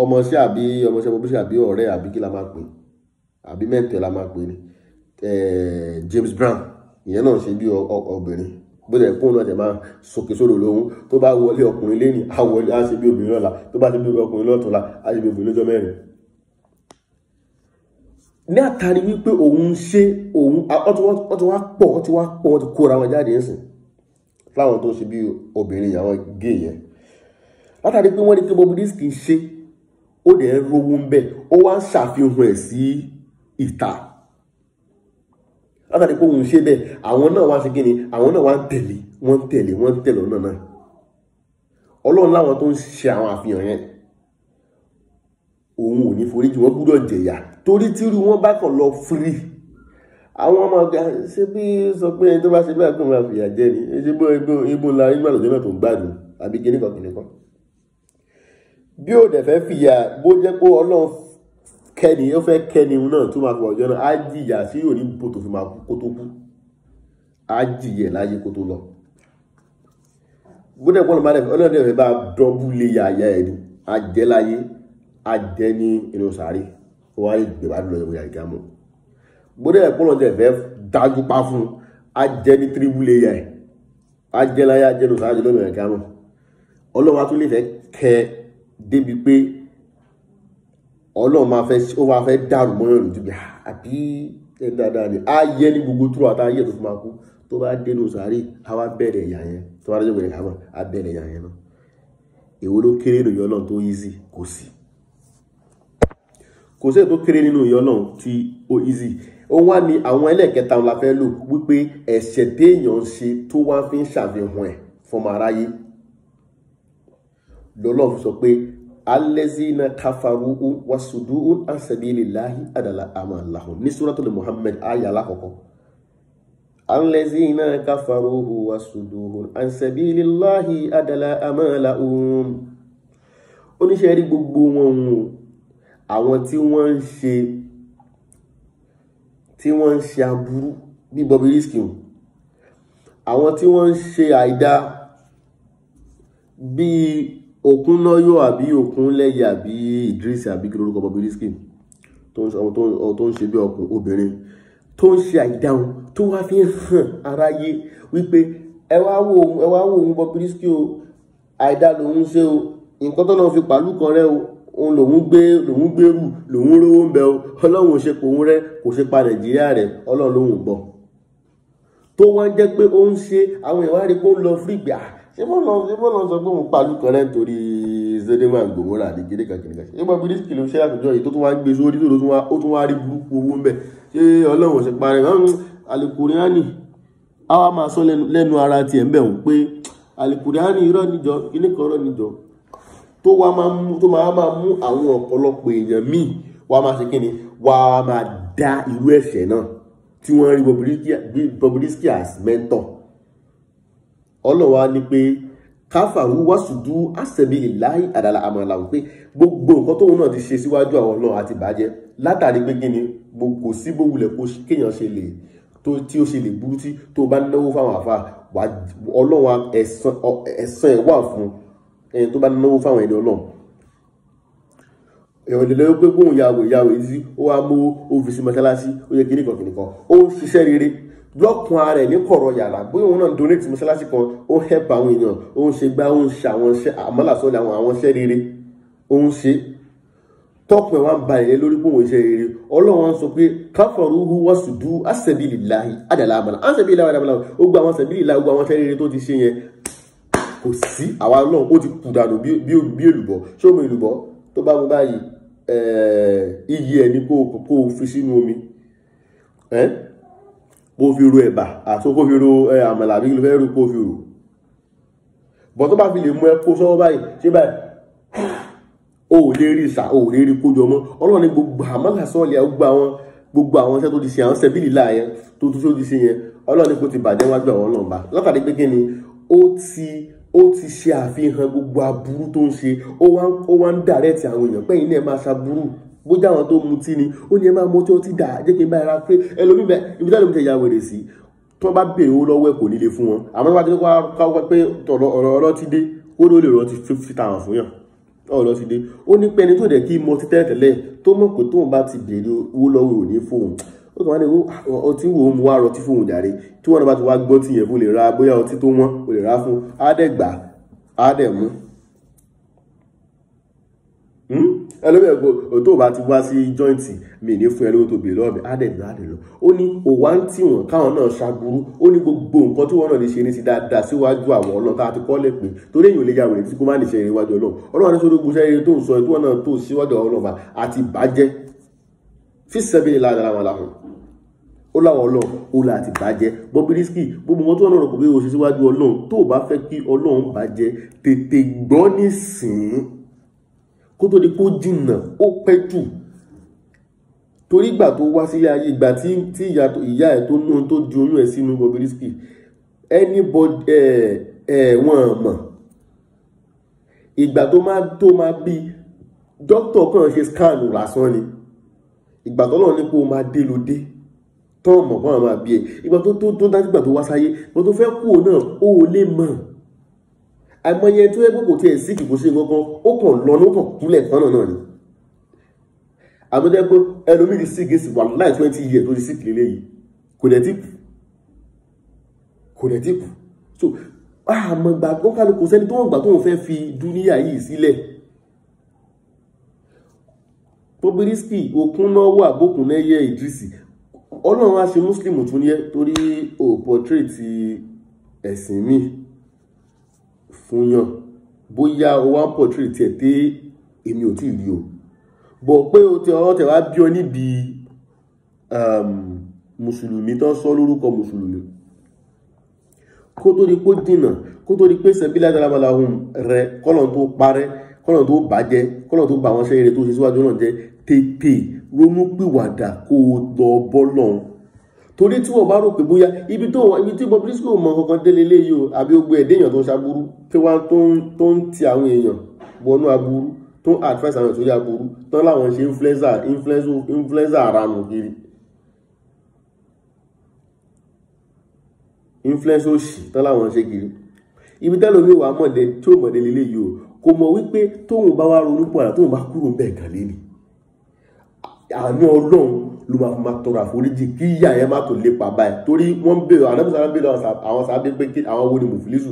ọmọọṣẹ́ àbí ọmọọṣẹ́ ọmọọṣẹ́ àbí ọ̀rẹ́ àbí kí la máa pè àbí mẹ́ntẹ̀ la máa pè ní James Brown ìyẹn náà ṣe bí obìnrin bóde ẹ̀kún náà tẹ̀ máa sòkè sódò lóhun. Tó bá wọlé ọkùnrin lẹ́nìí á wọlé á ṣe bí obìnrin lọ́la. Tó bá ṣe bí ọkùnrin lọ́tùnla á ṣe bí obìnrin lọ́jọ́ mẹ́rin. Ní àtàrí wípé òun ṣe òun ti wá pọ̀ ti wá pọ̀ ti kóra wọn jáde ẹ̀sìn láwọn tó ṣe bí obìnrin àwọn gay yẹn. Látàrí pé wọ́n ní kí Bobrisky ṣe ó dẹ̀ ń rówó ń bẹ̀ ó wá ń ṣàfihàn ẹ̀ sí ìta látàrí pé òun ṣe bẹ́ẹ̀ àwọn náà wá ṣe kí ni àwọn náà wá ń tẹ̀lé wọ́n ń tẹ̀lé wọ́n ń tẹ̀lé ọ̀nà náà. Ọlọ́run láwọn tó ń ṣe àwọn àfihàn yẹn. Òun ò ní foríjì wọ́n gbúdọ̀ jẹ̀yà. Torí tírú wọn bá kàn lọ firi àwọn ọmọ ọ̀gá ṣé bí sọ pé ẹni tó bá ṣe bẹ́ẹ̀ kó máa fìyà jẹ ni? Ṣé bó ibo ńlá nígbà lọ́jọ́ náà tó ń gbádùn àbí kíníkan kíníkan bí ó dẹ̀ fẹ́ fìyà bó jẹ́ pé ọlọ́run kẹ́ni ó fẹ́ kẹ́ni náà tó máa fi ọjọ́ náà á jìyà sí òní bò tó fi máa kú kó tó kú. Á jìyẹ láyé kó tó lọ. Bó dẹ̀ pọ́nlọ́ bá dẹ̀ ọlọ́run dẹ̀ fẹ́ bá dọ́bù lé yàyà ẹ̀ ni. Á jẹ́ láyé á jẹ́ ní inú sàárè ó wáyé gbẹ̀bá lọ ìwé àyíká mọ́ bó dẹ̀ pọ́nlọ́ dẹ̀ fẹ́ dájú pa fún jẹ́ ní tíríbù yà ẹ̀. Á láyé á inú sàárè lọ́mọ àyíká mọ́ á tún lè fẹ́ kẹ́ débi pé ọlọ́run máa fẹ́ ó máa fẹ́ dàrú mọ́ ẹ̀rù jù bí àbí ẹ̀ dáadáa ni? Á yẹ ní gbogbo túrọ̀ àtàyè tó fi máa kú. Tó bá dénú sàárè á wá bẹ̀rẹ̀ ìyà yẹn. Tó bá dé ìwé ìkàmọ́ á bẹ̀rẹ̀ ìyà yẹn náà. Èwo ló kéré nínú ìyọ́ náà tó easy? Kò sí. Kò sí tó kéré nínú ìyọ́ náà tí ó easy. Ó wá ní àwọn ẹlẹ́ẹ̀kẹta la fẹ́ lò wípé ẹ̀ṣẹ̀ téèyàn ń ṣe tó wá fi ń ṣàfihàn ẹ̀ fọmọ aráyé. Lọ́lọ́run sọ pé alẹ́zínà káfàrú wàsùdú ansabilillahi adàlà àmàlàhùn ní suratul Muhammad ayà alákọ̀ọ́kọ́. Alẹ́zínà káfàrú wàsùdú ansabilillahi adàlà àmàlàhùn oníṣẹ́ rí gbogbo wọn o. Àwọn tí wọ́n ń ṣe tí wọ́n ń ṣe aburú bí Bobrisky àwọn tí wọ́n ń ṣe àìdá bíi òkun lọ́yọ̀ àbí òkun lẹ́yẹ àbí Idris àbí kí lórúkọ Bobrisky tó ń ṣe bí ọkùn obìnrin. Tó ń ṣe àìdáhùn tó wá fi hàn aráyé wípé ẹ wá wò ẹ wá wò òun Bobrisky o. Àìdá lòun ṣe o. Nǹkan tó náà fi pàlú kan rẹ o. Òun lòun gbé lòun gbèrú lòun rówó ń bẹ o. Ọlọ́run ò ṣe pòun rẹ kò ṣe pa Nàìjíríà rẹ. Ọlọ́run lòun gbọ́. Tó wá jẹ́ pé ó ń ṣe àwọn ìwádìí kó ń lọ fún ìgbà ṣé mo lọ ṣé mo lọ sọ pé mo pàlú kan rẹ nítorí zedema gbòmórà ní kéde kan kìnìkan ṣé Bobrisky ló ṣe àtúnjọ yìí tó tún wá gbé sórí tó tún wá rí burúkú owó ń bẹ? Ṣé ọlọ́run ṣe parẹ́ alukuriani àwa máa sọ lẹ́nu ara tiẹ̀ ń bẹ̀ wọ́n pé alukuriani irọ́ níjọ kíníkan irọ́ níjọ tó wá máa mú tó máa máa mú àwọn ọ̀pọ̀lọpọ̀ èèyàn míì wá máa ṣe kíni wá máa dá irú ẹ̀ṣẹ̀ náà tí wọ́n rí Bobrisky as mentor ọlọ́wà ní pé káfàrú wàsùdú àṣẹbí ìláyé àdàlà àmàlà wípé gbogbo nǹkan tóun náà ti ṣe síwájú àwọn náà àti bàjẹ́. Látàrí pé kíni kò sí bó wulẹ̀ kó kéèyàn ṣe lè tó tí ó ṣe lè burú tí tó bá náwó fáwọn àfa ọlọ́wà ẹ̀san ẹ̀ wà fún ẹni tó bá náwó fáwọn ẹni ọlọ́run. Èèyàn lè lọ́wọ́ pé gbóhùn yàwó yàwó yìí ó wá mú òfìsí mọ́ṣáláṣí ó yẹ kíníkan kíníkan ó ń ṣiṣẹ́ rere lọ́kùn ara ẹ̀ ní kọ̀rọ̀ yàrá. Bóyá òun náà donate mọ́ṣáláṣí kan ó ń help àwọn èèyàn ó ń ṣe gbá ó ń ṣe àwọn iṣẹ́ àmọ́làsọ́lẹ̀ àwọn àwọn iṣẹ́ rere ó ń ṣe. Tọ́pọ̀ ẹ̀ wá ń ba ìyẹn lórí pé òun iṣẹ́ rere. Ọlọ́run sọ pé káfọ̀rúhu wọ́sùdú àṣẹbílìláhi àdàlà àmàlà àṣẹbílìláhi àdàlà ó gba àwọn àṣẹbílìláhi ó gba àwọn iṣẹ́ rere tó ti ṣe yẹn. Kò sí àwa náà ó ti kù dànù bí èlùbọ́. Ṣé omi èlùbọ́? Tó bá mu báyìí iyì ẹ̀ ní kó o fi sínú omi kó fi ro ẹ̀bà àti kó fi ro àmàlà àbí kí ló fẹ́ ro kó fi ro bọ́ tó bá fi lè mú ẹ kó sọ́wọ́ báyìí ṣé báyìí? O ò lè rí ìsà o ò lè rí kójọ mọ́. Ọlọ́run ní gbogbo àmàlà sọ́ọ̀lì gbogbo àwọn gbogbo àwọn iṣẹ́ tó ti ṣe àwọn sẹ́bìlì láàyẹn tó tún tó ti ṣe yẹn ọlọ́run ní kó ti bàjẹ́ wájú àwọn ọlọ́run bá látàrí pé kí ni? Ó ti ó ti ṣe àfihàn gbogbo aburú tó ń ṣe ó wá ń dàrẹ́tì àwọn èèyàn pẹ́yìn náà máa ṣaburú bójá àwọn tó mutí ni ó ní ẹ máa mọtí ọtí dà jẹ́ kí n bá ara pé ẹlòmíì bẹ ibi táwọn ìyàwó rẹ̀ sí tí wọ́n bá béèrè owó lọ́wọ́ ẹ̀ kò ní lè fún wọn. Àmọ́ wọ́n ti kọ́ pé ọ̀rọ̀ ọ̀rọ̀ ti dé ó ló lè rọ ti fifty thousand fún yàn. Ọ̀rọ̀ ti dé. Ó ní pẹ́ni tó dẹ̀ kí mọtí tẹ́lẹ̀tẹ́lẹ̀ tó mọ̀ pé tóun bá ti béèrè owó lọ́wọ́ ò ní fóun. Ó kàn wá ní ọtí wo mu wá rọtí fóun jàre. Tí wọ́n bá ti wá gbọ́ tìyẹn fún lè ra bóyá ọtí tó wọ́n ò lè ra fún á dẹ̀ gbà á dẹ̀ mú ẹlẹ́wẹ̀ ẹ̀gbọ́ tó bá ti wá sí jọ́ìntì mi ní fún ẹlẹ́wẹ̀ tó bèèrè lọ́wọ́ mi. Ádẹ̀dọ̀ ádẹ̀lọ́ ó ní òwá ń tì wọ́n káwọn náà ṣàbúrú ó ní gbogbo nǹkan tí wọ́n náà lè ṣe ní ti dáadáa síwájú àwọn ọlọ́run tá a ti kọ́lẹ̀ pé torí èèyàn lè yàwó rẹ̀ tí kò má lè ṣe eré wájú ọlọ́run. Ọlọ́run ní sọ́dọ̀ gbọ́sẹ̀ eré tó ń sọ ètò náà tó síwájú àwọn ọlọ́run àti bàjẹ́ láhùn. Ó láwọn ọlọ́run ó là ti bàjẹ́ Bobrisky gbogbo wọn tó wọn náà rò pé o ṣe síwájú ọlọ́run tó o bá fẹ́ kí ọlọ́run bàjẹ́ tètè gbọ́ nísìnyí kó tó di kó jìnnà ó pẹ́ jù. Torí ìgbà tó wá sílé ayé ìgbà tí tí ìyá ẹ̀ tó nú tó di oyún ẹ̀ sínú Bobrisky anybody ẹ̀ ẹ̀ wọ́n mọ̀. Ìgbà tó máa tó máa bí dókítà kan ṣe scan lásán ni. Ìgbà tó lọ́ọ̀ ní pé o máa dé ló dé. Tọ́ ọmọ kan máa bí ẹ. Ìgbà tó tó tó dájú ìgbà tó wá sáyé ìgbà tó fẹ́ kú náà ó lè mọ̀ àìmọye tó yẹ pé kò tiẹ̀ sí kìkò sí gangan ó kàn lọ ní ó kàn kúlẹ̀ fọ́nà náà ni. Àbúdẹ́ pé ẹlòmíì ti sí gẹ̀ẹ́sì wà láì twenty years tó ti sí kìlẹ̀ yìí kò dẹ̀ tí kù. Kò dẹ̀ tí kù. So àmọ́ gbà tó kálukú sẹ́ni tó wọ́n gbà tó wọ́n fẹ́ fi dúníyà yìí sílẹ̀. Bobrisky okun náà wà bókun náà yẹ Idrisi. Ọlọ́run á ṣe muslim tún yẹ torí o portrait ẹ̀sìn mi fún yàn. Bóyá o wá ń portrait ẹ̀ pé èmi ò tí ì rí o. Bọ̀ pé o ti ọ̀rọ̀ tẹ̀ wá bí ọ níbi mùsùlùmí tó ń sọ lórúkọ mùsùlùmí. Kó tó di pé dìnà kó tó di pé sẹ́bílẹ̀ dárabalahun rẹ kọ́lọ̀ tó parẹ́ kọ́lọ̀ tó bàjẹ́ kọ́lọ̀ tó bà wọ́n eré tó ṣe síwájú náà jẹ́ tètè ronú kó o lọ bọ́ lọ́hùn torí tí wọ́n bá rò pé bóyá ibi tó wà ibi tí Bobrisky ò mọ kankan délé léyìí o àbí ó gbé ẹ̀dẹ́ èèyàn tó ń ṣaburú tí wọ́n tó ń ti àwọn èèyàn wọnú aburú tó ń advice àwọn ìtòrí aburú tán láwọn ṣe influencer influencer ara nù kiri. Influencer òṣì tán láwọn ṣe kiri. Ibi tẹ́lẹ̀ mi wà mọ̀dẹ tí ó mọ̀dẹ lélẹ̀ o kò mọ̀ wípé tóun bá wá ronú pọ̀ àrà tóun bá kúrò bẹ́ẹ̀ gan lé ni. Ọlọ́run ló máa fi máa tọrọ àforíjì kí ìyá yẹn má tó lépa báyìí. Torí wọ́n ń bèrè àwọn sábà bèrè àwọn sábà pé kí àwọn wo ni mùfìlísù?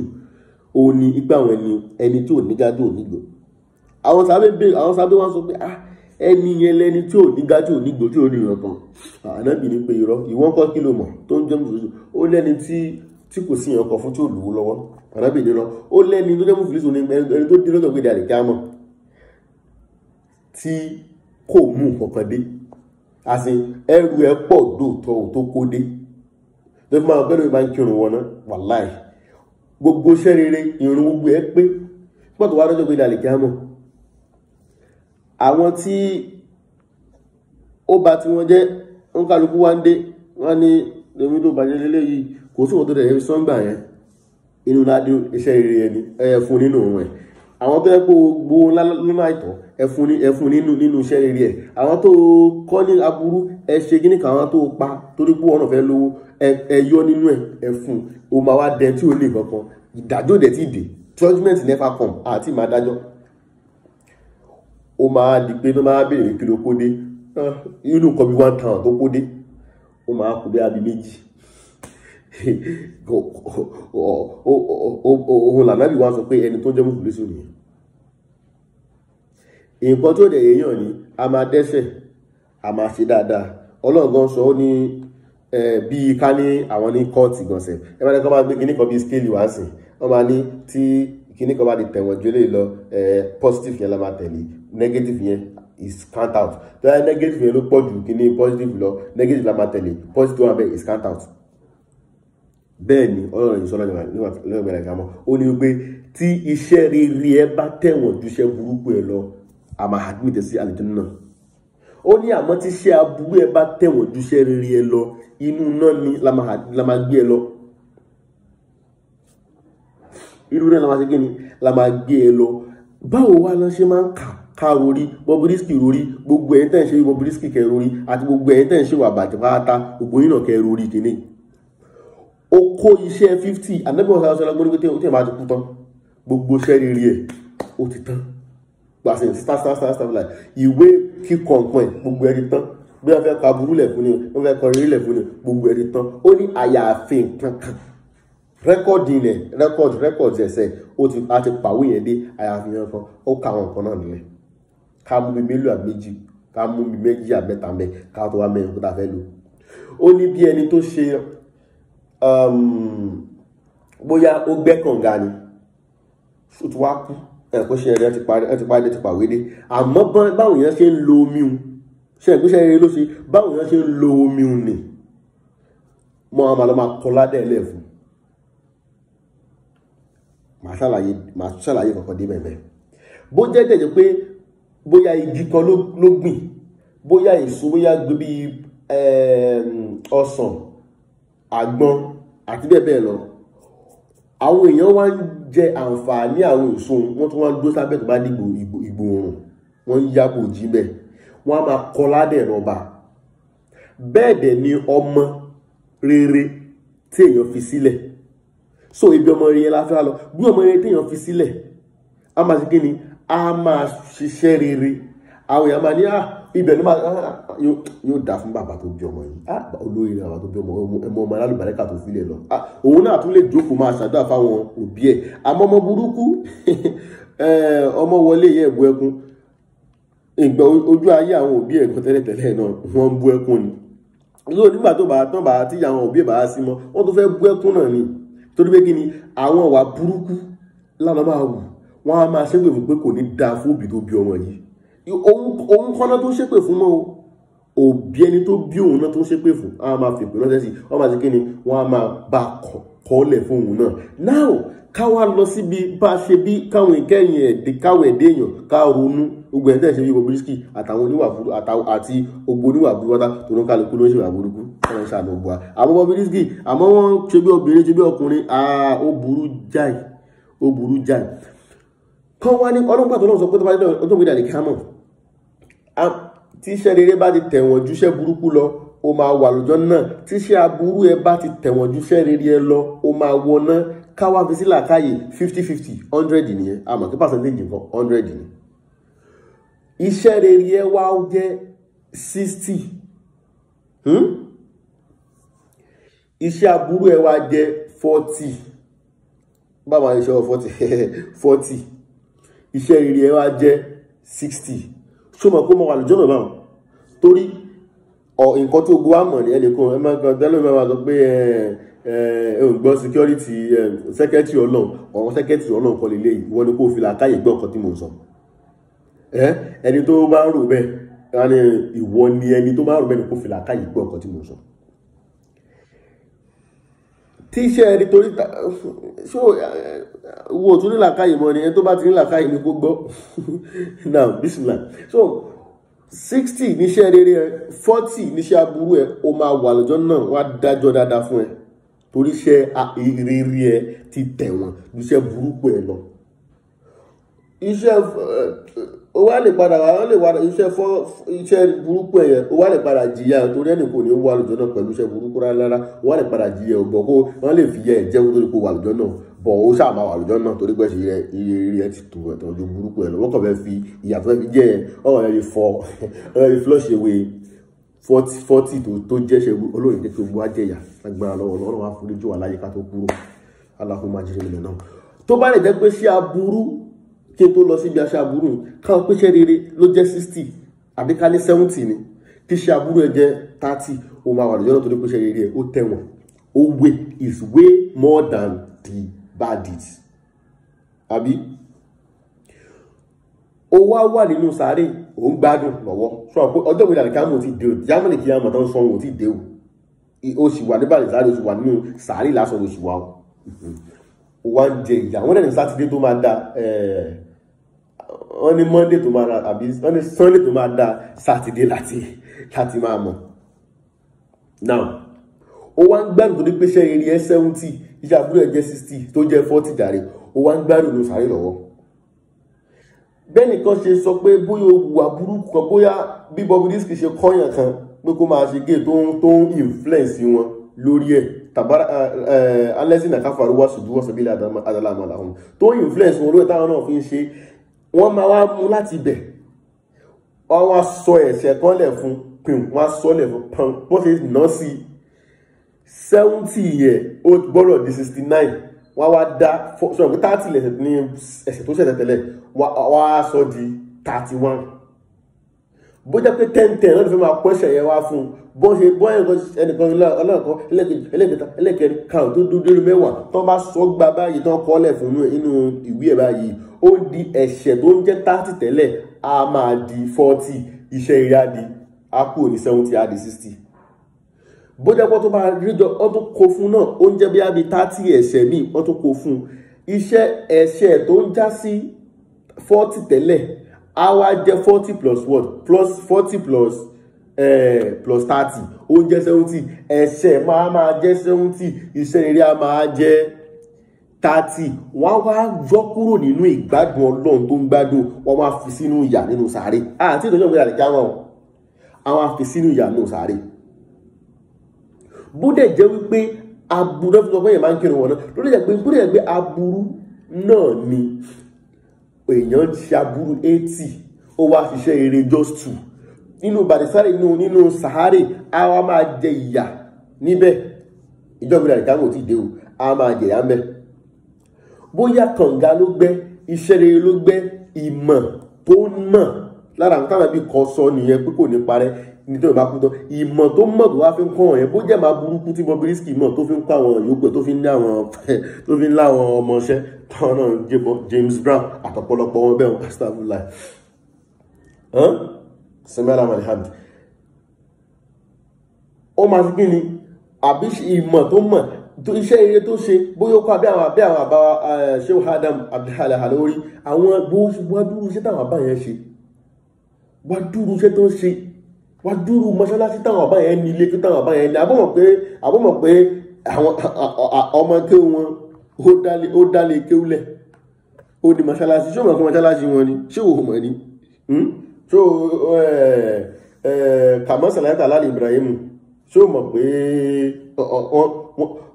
Òun ni ipa àwọn ẹni ẹni tí ò ní gájú ò ní gbò. Àwọn sábà bèrè àwọn sábà wọn sọ pé ah ẹni yẹn lẹni tí ò ní gájú ò ní gbò tí ò ní ìrọ̀kan ànábì ní pé irọ́ ìwọ́n kọ́ kí ló mọ̀ tó ń jẹ́ mùfìlísù? Ó lẹ́ni tí tí kò sí ìyànkan fún tí ò lówó lọ́wọ́. Ànábì ní lọ ó lẹ́ni tó jẹ́ mùfìlísù ní ẹni tó dín lọ́jọ́ gbé dàrí kámọ̀ tí kò mú dé àti ẹrù ẹ pọ̀ dòótọ́ tó kó dé. Tó fi máa bẹ́ẹ̀ ló bá ń kírun wọn náà wàláì gbogbo iṣẹ́ rere ìrun gbogbo ẹ pé. Pọ̀tọ̀ wá lọ́jọ́ gbé dàrí kámọ̀ àwọn tí ó bá tí wọ́n jẹ́ ń kálukú wá ń dé wọ́n ní lèmi tó bàjẹ́ lélẹ́ yìí. Kò sí òtò rẹ̀ sọ́ngbà yẹn. Inú ládé iṣẹ́ rere ẹni ẹ fún nínú òun ẹ̀ àwọn tó yẹ kó gbó lọ́nà àìtọ́ ẹ fún nínú nínú iṣẹ́ rere ẹ̀. Àwọn tó kọ́ ní aburú ẹ ṣe kíní kan àwọn tó pa torí pé ọ̀nà fẹ́ lówó ẹ yọ nínú ẹ̀ ẹ fún o máa wá dẹ tí ò lè kankan ìdájọ́ dẹ̀ ti dé. Judgement never come. Àti máa dájọ́. Ó máa di pé tó máa béèrè kí ló kó dé. Inú nǹkan bí one town tó kó dé ó máa kó bí abi méjì ohun lànàbí wá sọ pé ẹni tó jẹ́ mùsùlùmí nìyẹn. Nǹkan tó dẹ̀ èèyàn ni a máa dẹ́ṣẹ̀ a máa ṣe dáadáa. Ọlọ́ọ̀gán sọ ó ní bí ká ní àwọn ní kọ́ọ̀tì gànṣẹ̀ ẹ bá ní kọ́ máa gbé kíní kan bí scale wá sí wọ́n máa ní tí kíní kan bá di tẹ̀wọ̀n ju lè lọ positive yẹn la máa tẹ̀lé negative yẹn is count out. Tó yẹ negative yẹn ló pọ̀ jù kíní positive lọ negative la máa tẹ̀lé positive one bẹ́ẹ̀ is count out bẹ́ẹ̀ ni ọlọ́run yìí sọ́lá nígbàgbẹ́rẹ̀ ìgbàmọ́ ó ní wípé tí iṣẹ́ rere ẹ bá tẹ̀wọ̀n ju iṣẹ́ burúkú ẹ lọ máa admit sí àlùjànnà náà. Ó ní àmọ́ tí iṣẹ́ aburú ẹ bá tẹ̀wọ̀n ju iṣẹ́ rere ẹ lọ inú náà ni la máa gbé ẹ lọ. Inú náà la máa ṣe kí ni? La máa gbé ẹ lọ. Báwo wá lọ ṣe máa ń kà? Ká rori Bobrisky rori gbogbo ẹ̀yin tẹ̀ ń ṣe Bobrisky kẹ rori àti gbogbo ẹ̀yin tẹ̀ ń ṣe wà bàjẹ́ pátá gbogbo yín náà kẹ rori kìíní ó kó iṣẹ́ fifty anabi ọ̀sán ọ̀sán ọlọ́gbọ́n nígbà tí wọ́n ti kú tán gbogbo iṣẹ́ rere ẹ̀ ó ti tán. Gbàsẹ̀ star star star star like ìwé kíkọ nǹkan ẹ̀ gbogbo ẹ̀ ti tán. Bí wọ́n fẹ́ kọ aburú lẹ̀ fún ni wọ́n fẹ́ kọ rere lẹ̀ fún ni gbogbo ẹ̀ ti tán. Ó ní àyàfi nǹkan kan. Rẹ́kọ̀dì ilẹ̀ rẹ́kọ̀dì rẹ́kọ̀dì ẹ̀sẹ̀ ó ti a ti pàwé yẹn dé àyàfi yẹn kan. Ó ka àwọn nǹkan náà nílẹ̀. Ká mú mi mélòó àméjì ká mú mi méjì àmẹ́ta mẹ́ ká tó wá mẹ́rin kó tà fẹ́ lò. Ó ní bí ẹni tó ṣe bóyá ó gbẹ́ kànga ni. Ó ti wá kú. Ẹ̀kọ́ ṣe ẹ̀rẹ́ ti parí ti parí ti pàwé dé. Àmọ́ báwo yẹn ṣe ń lo omi un ṣe ìpínṣẹ́ eré ló ṣe? Báwo yẹn ṣe ń lo omi un nì mọ́ àwọn àlọ́ máa kọ́ ládẹ́ ẹ̀lẹ́ fún màá ṣàlàyé kankan dé bẹ̀bẹ̀. Bó jẹ́ jẹ́jẹ́ pé bóyá igi kan ló gbìn bóyá èso bóyá gbé bí ọsàn àgbọn àti bẹ́ẹ̀ bẹ́ẹ̀ lọ. Àwọn èèyàn wá ń jẹ àǹfààní àwọn èso wọn tún wá ń dúró sábẹ́ tó bá dìgbò ìgbò oòrùn wọ́n ń yàgò jí bẹ́ẹ̀ wọ́n á máa kọ́ ládẹ̀ rọba bẹ́ẹ̀ dẹ̀ ni ọmọ rere tí èèyàn fi sílẹ̀. So ibi ọmọ rere la fẹ́ lọ. Bí ọmọ rere tí èèyàn fi sílẹ̀ a máa ṣe kí ni? A máa ṣiṣẹ́ rere. Àwọn èèyàn máa ní ah ibẹ̀ ló máa yóò dà fún bàbá tó bí ọmọ yìí. Ah olóyè ni bàbá tó bí ọmọ ẹmọ ọmọ alálùbáríkà tó filẹ̀ lọ. Ah òun náà tún lè jókòó máa ṣàdúrà fáwọn òbí ẹ̀. Àmọ́ ọmọ burúkú ọmọ wọlé yẹ ẹ̀bù ẹkún. Ìgbà ojú ayé àwọn òbí ẹ̀ gan tẹ́lẹ̀tẹ́lẹ̀ náà wọ́n bú ẹkún ni. Lóò nígbà tó bá tán bá tí àwọn òbí ẹ̀ bá sí mọ́ wọ́n tó fẹ́ bú ẹkún náà ni. Torí pé kí ni àwọn ìwà burúkú lánàá máa wù. Wọ́n á máa ṣépè fún pé kò ní dáa fún òbí tó bí ọmọ yìí òun kọ́nà tó ṣépè fún mọ́ o. Òbí ẹni tó bí òun náà tó ṣépè fún á máa fèpè ránṣẹ́ sí wọ́n máa ṣe kí wọ́n á máa bá kọ́lẹ̀ fún òun náà. Now káwa lọ síbi bá a ṣe bí káwọn ìkẹyìn ẹ̀dẹ̀ káwọn ẹ̀dẹ̀ èèyàn ká ronú. Gbogbo ẹ̀dẹ̀ ṣe bí Bobrisky àtàwọn oníwà burúkú àti gbogbo oníwà burúkú wátá tó ń kálukú ló ń ṣèwà burúkú. Ń ṣàánú gbọ́ àmọ́ Bobrisky àmọ́ wọ́n ṣe bí obìnrin ṣe bí ọkùnrin ó burú jáì ó burú jáì. Kán wá ní ọlọ́pàá tó náà sọ pé tó bá dé lè kámọ̀ tí iṣẹ́ rere bá ti tẹ̀wọ̀n ju iṣẹ́ burúkú lọ ó máa wà lọ́jọ́ náà. Tí iṣẹ́ aburú ẹ bá ti tẹ̀wọ̀n ju iṣẹ́ rere ẹ lọ ó máa wọná. Káwá fi sílà káyè fifty fifty hundred nìyẹn. Àmọ́ kí percentage nǹkan hundred ni. Iṣẹ́ rere ẹ wá jẹ́ sixty. Iṣẹ́ aburú ẹ wá jẹ́ forty. Báwa iṣẹ́ forty? forty. Iṣẹ́ rere ẹ wá jẹ́ sixty kó mọ wà lójọ́ náà báwọn? Torí nǹkan tó gbọ́ àmọ̀ ní ẹnìkan ẹ máa gbọ́ tẹ́lẹ̀ máa sọ pé ẹ ẹ gbọ́ security secretary ọlọ́run ọ̀rọ̀ secretary ọlọ́run kọ́ lélẹ̀ yìí wọ́n ní kó fi làákàyè gbọ́ nǹkan tí mo sọ. Ẹni tó bá rò bẹ́ẹ̀ ìwọ ni ẹni tó bá rò bẹ́ẹ̀ ni kó fi làákàyè gbọ́ nǹkan tí mo sọ tí iṣẹ́ ẹni torí ṣó wo tún ní làákàyè mọ́ ni ẹni tó bá ti ní làákàyè ni kó gbọ́. Now bismillah. So sixty níṣẹ́ rere ẹ forty níṣẹ́ aburú ẹ o máa wà lọ́jọ́ náà wá dájọ́ dáadáa fún ẹ. Torí iṣẹ́ rere ẹ ti tẹ̀wọ̀n iṣẹ́ burúkú ẹ lọ. Iṣẹ́ o wá lè padà wá lè wá iṣẹ́ fọ́ iṣẹ́ burúkú ẹ yẹn o wá lè padà jìyà torí ẹnì kò ní wà lọ́jọ́ náà pẹ̀lú iṣẹ́ burúkú rárá. O wá lè padà jìyà o bọ̀ kó wọ́n lè fi yẹ ẹ̀ jẹ́ kó tó wà lọ́jọ́ náà. Bọ̀ ó ṣáà máa wà lọ́jọ́ náà torí pé ṣe iye ẹ ti tó ẹ̀tọ́ ojú burúkú ẹ̀ lọ. Wọ́n kàn fẹ́ fi ìyàtọ̀ fi jẹ́ ẹ̀ ọ̀rọ̀ ẹ̀ fọ ẹ̀ fi flush away forty forty tó jẹ́ ṣe olóyìn jẹ́ kí gbogbo ajẹ́yà lágbára lọ́wọ́ ọlọ́run wá foríjì wà láyé ká tó kúrò. Allahumma jẹ́ nílẹ̀ náà tó bá lè jẹ́ pé ṣé aburú kí n tó lọ síbi aṣọ aburú káwọn ṣé rere ló jẹ́ sixty àbí ká ní seventy ni. Kí ṣe aburú ẹ jẹ́ thirty ó máa wà lọ́jọ́ náà torí ṣé rere ẹ ó tẹ̀wọ̀n. Ó way is way more than the bad deeds. Àbí? Ó wá wà nínú sáré ò ń gbádùn lọ́wọ́. Sọ pé ọjọ́ ìwé ìdàlẹ̀ kámọ̀ ti dé o? Germany kí á mọ̀ tán sọ wọn ò ti dé o. O sì wà níbàlẹ̀ sáré o sì wà nínú sáré lásán o sì wà o. Wá ń jẹ ìyà wọ́n ní sátidé tó máa da wọ́n ní monday tó máa da àbí wọ́n ní sunday tó máa da sátidé láti láti máa mọ̀. Now ó wá ń gbádùn tó ní pé ṣe eré ẹ seventy iṣẹ́ àbúrò ẹ̀ jẹ́ sixty tó jẹ́ forty jàre. Ó wá ń gbádùn ló sáré lọ́wọ́. Bẹ́ẹ̀ nìkan ṣe sọ pé bóyá òwúwà burúkú kan bóyá bí Bobrisky ṣe kọ́yàn kan pé kó máa ṣe gay tó ń tó ń influence wọn lórí ẹ̀. Tàbára alẹ́sìn ṣùjú wọ́n sọ̀bílẹ̀ adàlámọ̀ làwọn tó ń influence wọn lórí táwọn náà fi ń ṣe wọ́n máa wá mú láti bẹ̀ wọ́n wá sọ ẹ̀ṣẹ̀ kan lẹ̀ fún pin wọ́n á sọ lẹ̀ fún pan wọ́n ṣe ná sí seventy yẹ ó gbọ́dọ̀ di sixty nine wọ́n wá dá sọ̀rọ̀ pé thirty lẹ̀sẹ̀ ní ẹ̀sẹ̀ tó ṣẹ̀tẹ̀ tẹ́lẹ̀. Wọ́n á sọ di thirty one bó jẹ́ pé ten lọ́dún fẹ́ máa pọ́ṣẹ̀ yẹn wá fún un. Bó ṣe bó ẹnìkan ọlọ́ọ̀kan ẹlẹ́kẹta ẹlẹ́kẹrin kan tó dúdú lórí mẹ́wàá tó bá sọ gba báyìí tó kọ́lẹ̀ fún inú ìwé ẹ̀ báyìí ó di ẹ̀ṣẹ̀ tó ń jẹ́ thirty tẹ́lẹ̀ á máa di forty. Iṣẹ́ eré á di á kúrò ní seventy á di sixty. Bójá pọ́ tó bá ríjọ wọ́n tó kó fún náà ó ń jẹ́ bí ábí tátí ẹ̀ṣẹ̀ míì wọ́n tó kó fún iṣẹ́ ẹ̀ṣẹ̀ tó ń já sí fọ́tì tẹ́lẹ̀ á wá forty plus what? Plus forty plus eh, plus thirty. Ó jẹ́ seventy. Ẹ̀ṣẹ̀ máa máa jẹ́ seventy. Iṣẹ́ rere á máa jẹ́ thirty. Wọ́n á wá yọ kúrò nínú ìgbádùn ọlọ́run tó ń gbádùn. Wọ́n máa fi sínú ìyà nínú sàárè àti ìtọ́jú ìgbéra lè jáwọ́ àwọn á fi sínú ìyà nínú sàárè bó dẹ̀ jẹ́ wípé aburú ẹ̀ fi sọ pé èèyàn máa ń kírun wọn náà ló dẹ̀ jẹ́ pé bó dẹ̀ jẹ́ aburú náà ni èèyàn ṣe aburú eighty ó wá ṣiṣẹ́ eré just two. Nínú bàdìsáré nínú nínú sahari a wá máa jẹ ìyà níbẹ̀. Ìjọba ìrìn àdìkáwò tí dé o a máa jẹ ìyà ń bẹ. Bóyá kànga ló gbẹ́ iṣẹ́ rere ló gbẹ́ ìmọ̀ tó mọ̀ lára àwọn táwọn ẹbí kan sọ nìyẹn pé kò ní parẹ́ nítorí bá kú tán. Ìmọ̀ tó mọ̀ tó wá fi ń kọ́ ọ̀yẹn bó jẹ́ máa burúkú tí Bobrisky mọ̀ tó fi ń kọ́ àwọn yòókù tó fi ń ní àwọn tó fi ń láwọn ọmọọṣẹ́ táwọn náà jẹ́bọ James Brown àtọ̀pọ̀lọpọ̀ wọn bẹ́ẹ̀ astagfirullah sẹ́mẹ́lá malhamd ó máa fi kí ni? Àbí ìmọ̀ tó mọ̀ iṣẹ́ eré tó ṣe bóyá ó kọ́ àbí àwọn àbí àwọn àbá Sheikh Adam Abdulhali Alori àwọn wá dúró iṣẹ́ táwọn àbá yẹn wá dúró iṣẹ́ tó ń ṣe. Wá dúró mọ́ṣáláṣí táwọn àbá yẹn ní ilé tó táwọn àbá yẹn ní. Àbọ̀mọ̀ pé àbọ̀mọ̀ pé àwọn ọmọ kéwù wọn ó dálé kéwúlẹ̀ ó di mọ́ṣáláṣí. Ṣé o mọ̀ pé mọ́ṣáláṣí wọn ni? Ṣé o mọ̀ ni? Ṣé o kàmọ́ sàlẹ́tà láti Ibrahim? Ṣé o mọ̀ pé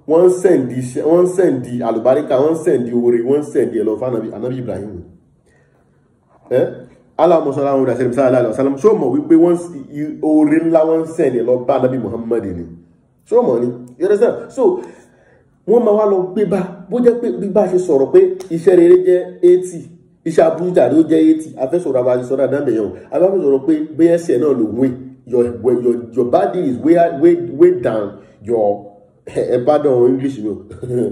wọ́n ń sẹ̀ndì wọ́n ń sẹ̀ndì àlùbáríkà wọ́n ń sẹ̀ndì oore wọ́n ń sẹ̀ndì ẹ̀lọ́ fún anabi Ibrahim aláàmọ̀sọ́lá àwọn olùdásẹ́lẹ̀ bí sáà sálàm ṣó mọ̀ wípé wọ́n oore ńlá wọ́n ń sẹ̀ndì lọ bá anabi Muhammad ni? Ṣó mọ̀ ni? Yẹ́rẹ́ sẹ́n so wọ́n máa wá lọ gbé bá bó jẹ́ pé bí bá ṣe sọ̀rọ̀ pé iṣẹ́ rere jẹ́ eighty iṣẹ́ aburújà ló jẹ́ eighty afẹ́sọ̀rọ̀ abájú sọ́dọ̀ àdámbẹ̀ yẹn o. Abájú sọ̀rọ̀ pé bẹ́ẹ̀ ẹsẹ̀ náà ló wé your your your body is way way way down your ẹ bá dán English mi o.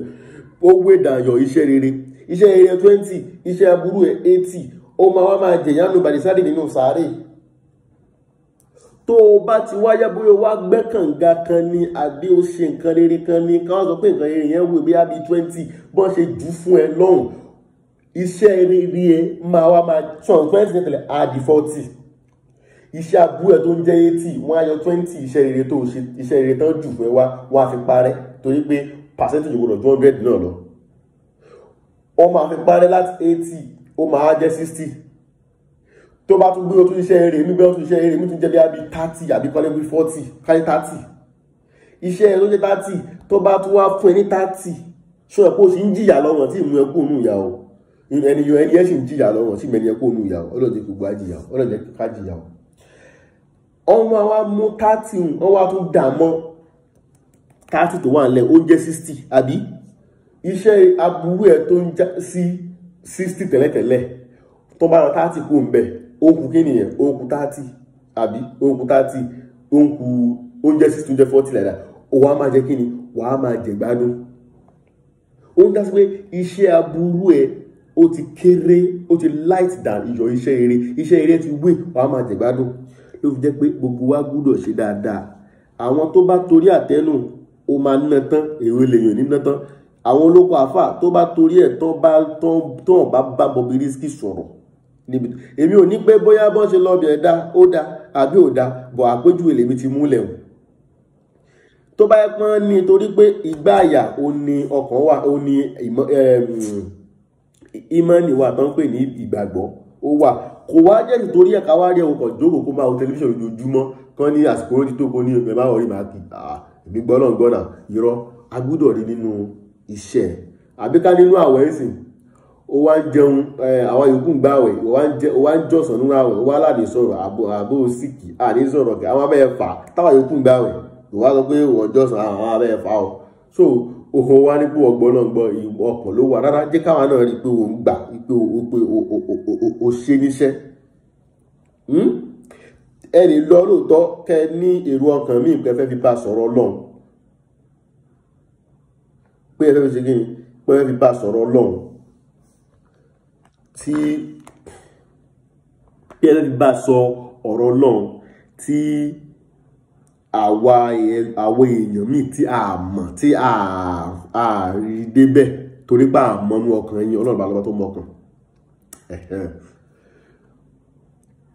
Ó way down your iṣẹ́ rere iṣẹ́ rere twenty iṣẹ́ aburú ẹ̀ eighty ó máa wá máa jẹ̀yánu bàdìsárì nínú sàárè. Tó o bá ti wáyá bóyá wá gbẹ́ kànga kan ní àbí o ṣe nǹkan rere kan ní káwọn sọ pé nǹkan rere yẹn wò bí àbí twenty bọ́n ṣe jù fún ẹ lọ́hùn. Iṣẹ́ rere ẹ máa wá máa tún twenty ní tẹ̀lé àdì forty. Iṣẹ́ abú ẹ tó ń jẹ́ eighty wọ́n á yọ twenty iṣẹ́ rere tó ṣe iṣẹ́ rere tán jù fún ẹ wá wọ́n á fi parẹ́ torí pé percentage gbọdọ̀ two hundred náà lọ. Wọ́n máa fi parẹ́ láti eighty ó máa jẹ́ sixty. Tó bá tún gbé o tún iṣẹ́ eré mi bẹ́ẹ̀ tún iṣẹ́ eré mi tún jẹ́ bí i thirty àbí kọ́lé bí forty káyé thirty. Iṣẹ́ ẹ tó jẹ́ thirty tó bá tún wá fún ẹ ní thirty ṣọ ẹ̀ pé o sì ń jìyà lọ́wọ́ tí ìmú ẹ kú ònú ìyá o? Ẹni yọ ẹni ẹ sì ń jìyà lọ́wọ́ tí ìmẹ̀ni ẹ kú ònú ìyá o. Ọlọ́dẹ gbogbo àjìyà o. Ọlọ́dẹ ká jìyà o. ọmọ wa mú thirty wọn wá tún dà mọ́ thirty tó wà nílẹ̀ ó jẹ́ sixty àbí? Iṣẹ́ aburú ẹ tó ń sixty tẹ́lẹ̀tẹ́lẹ̀. Tó bá rọ thirty kú ń bẹ̀ okùn kí nìyẹn? Okùn thirty àbí? Okùn thirty okùn oúnjẹ six oúnjẹ forty lára ó wàá máa jẹ kí ni? Wàá máa jẹ gbádùn. Ó ń dá sí pé iṣẹ́ aburú ẹ̀ ó ti kéré ó ti light down iyọ̀ iṣẹ́ eré. Iṣẹ́ eré ti wé wàá máa jẹ gbádùn. Ló fi jẹ́ pé gbogbo wa gbúdọ̀ ṣe dáadáa. Àwọn tó bá torí àtẹnu ó máa ná tán èrò lèèyàn ní ná tán àwọn olóko àfà tó bá torí ẹ̀ tán bá tán bá bá Bobrisky sọ̀rọ̀ níbi èmi ò ní pé bóyá bọ́n ṣe lọ́ọ́ bí ẹ̀ dá ó dá àbí ò dá bọ̀ àpéjúwe lèmi ti múlẹ̀ o. Tó bá yẹ pọ́n ní torí pé ìgbà àyà ò ní ọkàn wà ó ní ìmọ̀ọ́nì wà tán pè ní ìgbàgbọ́ ó wà. Kò wá jẹ́ nítorí ẹ̀ka wá rí ọkọ̀ jókòó kó máa wo tẹlifíṣàn ojoojúmọ́ kán ní àsìkò ó ti tó kó ní ẹgbẹ́ máa rí màá kì í èmi gbọ́ náà gbọ́ náà. Irọ́ agbúdọ̀ rí nínú iṣẹ́. Àbíká nínú àwẹ̀ ẹ̀sìn ó wá ń jẹun àwọn yòókù ń gbàwẹ̀ ó wá ń jọ̀sán nínú àwẹ̀ ó wá láàdì sọ̀rọ̀ àbò síkì àní sọ̀rọ̀ kí àwọn abẹ́yẹ fà táwọn yòókù ń gbàwẹ̀ ó wá sọ pé wọ́n jọ̀sán àwọn abẹ́yẹ fà ọ́ so òhun wá ní pé ọgbọ́n náà gbọ́ ọkàn ló wà. Rárá jẹ́ káwọn náà rí i pé òun gbà pé o ṣe níṣẹ́. Ẹ lè lọ lóòótọ́ kẹ ní èrò ọkàn míì pé ẹ fẹ́ fi bá sọ̀rọ̀ Ọlọ́run pé ẹ fẹ́ fi ṣe kí ni pé ẹ fẹ́ fi bá sọ̀rọ̀ Ọlọ́run. Tí bí ẹ fi bá sọ ọ̀rọ̀ Ọlọ́run tí àwa èèyàn míì tí a mọ̀ tí a rí débẹ̀ torí pé a mọ̀ nú ọkàn yín Ọlọ́run bá lọ́wọ́ tó mọ̀ ọkàn.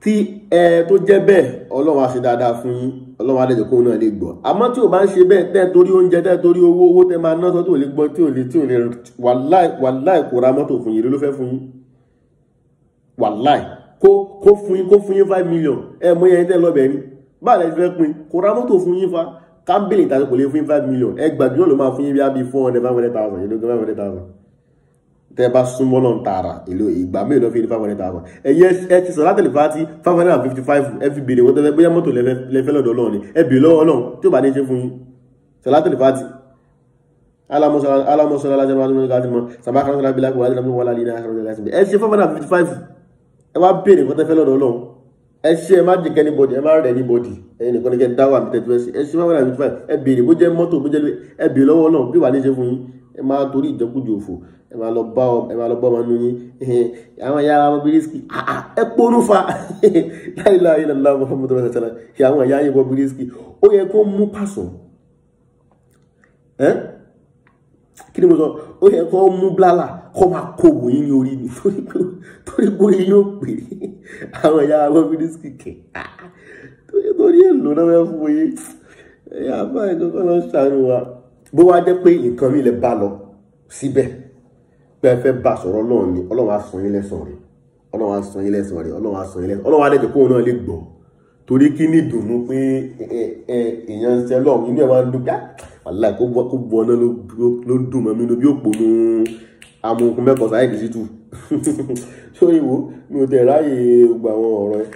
Tí ẹ tó jẹ́ bẹ́ẹ̀ ọlọ́run á ṣe dáadáa fún yín ọlọ́run jẹ́ kóun náà lè gbọ́. Àmọ́ tí ò bá ń ṣe bẹ́ẹ̀ tẹ́ torí oúnjẹ tẹ́ torí owó owó tẹ́ máa ná sọ tí ò lè gbọ́ tí ò lè tí ò lè wàláì wàláì kó ra mọ́tò fún yín ló fẹ́ fún yín. Wàláì. Kó kó fún yín kó fún yín five million. Ẹ mọ yẹn tẹ́ lọ́bẹ̀ ni. Báà lẹ́yìn fẹ́ pin kó ra mọ́tò fún yín fa. Kábílì ìtàgé kò lè fún yín five million. Ẹ gbàdúrà ló máa fún yín bí i four hundred five hundred thousand yìí ló gbé five hundred thousand tẹ bá súnmọ́ náà tààrà èlò ìgbà mélòó lọ́ fi ní five hundred thousand ẹ̀yẹ ẹ ti sọ látẹ̀lẹ̀ fàtí five hundred and fifty five ẹ fi béèrè wọ́n tẹ́lẹ̀ bóyá mọ́tò lẹ́fẹ́ lọ́dọ̀ ọlọ́run ni ẹ béèrè lọ́wọ́ ọlọ́run tí ó bá ní ṣe fún yín sọ látẹ̀lẹ̀ fàtí alámọ̀sọ̀rọ̀ alájọ́ máa ń lọ́dọ̀ káàdì mọ́ sàbákan sọ̀rọ̀ abilá kò ẹ ṣe ẹ má jẹ anybody ẹ má rẹ anybody. Ẹyin nìkan ní kẹ dá wà tẹtù ẹ ṣe. Ẹ ṣe and fifty five ẹ béèrè bó jẹ mọ́tò bó jẹ ẹ béèrè lọ́wọ́ ọlọ́run bí wà ní ṣe fún yín. Ẹ máa torí ìjẹkújẹ òfò. Ẹ máa lọ bá ọ ẹ máa lọ bá ọmọ nínú yín. Àwọn ìyá ara Bobrisky ẹ pọnú fa. Láìláì lọ́la Muhammadu rasulillah àwọn ìyá yìí Bobrisky ó yẹ kó mú pàṣọ kí ni mo sọ? Ó yẹ kó mú blálà kó máa kó wò yín ní orí ni. Torí pé torí pé orí yóò pè é. Àwọn ìyá ara Bobrisky kẹ torí torí èlò náà fẹ́ fún yín ẹ̀yà bá ìkọ́kọ́ lọ ṣàánú wa. Bó wá jẹ́ pé nǹkan mi lè bá lọ síbẹ̀ pé ẹ fẹ́ bá sọ̀rọ̀ ọlọ́run ni ọlọ́run á san yín lẹ́san rẹ̀. Ọlọ́run á san yín lẹ́san rẹ̀ ọlọ́run á san yín lẹ́san ọlọ́run á lẹ́jọ́ kóun náà lè gbọ́. Torí kí ní ìdùnnú pé èèyàn ń ṣe lọ́run inú ẹ̀ máa ń dùn wàláì kó bọ́ kó bọ́ náà ló dùn mọ́ mi nínú bí òpó nu amukun mẹ́kọ̀ọ́ sáyé kìí tù. Sórí wo? Mi ò tẹ̀ ráàyè gbogbo àwọn ọ̀rọ̀ yẹn.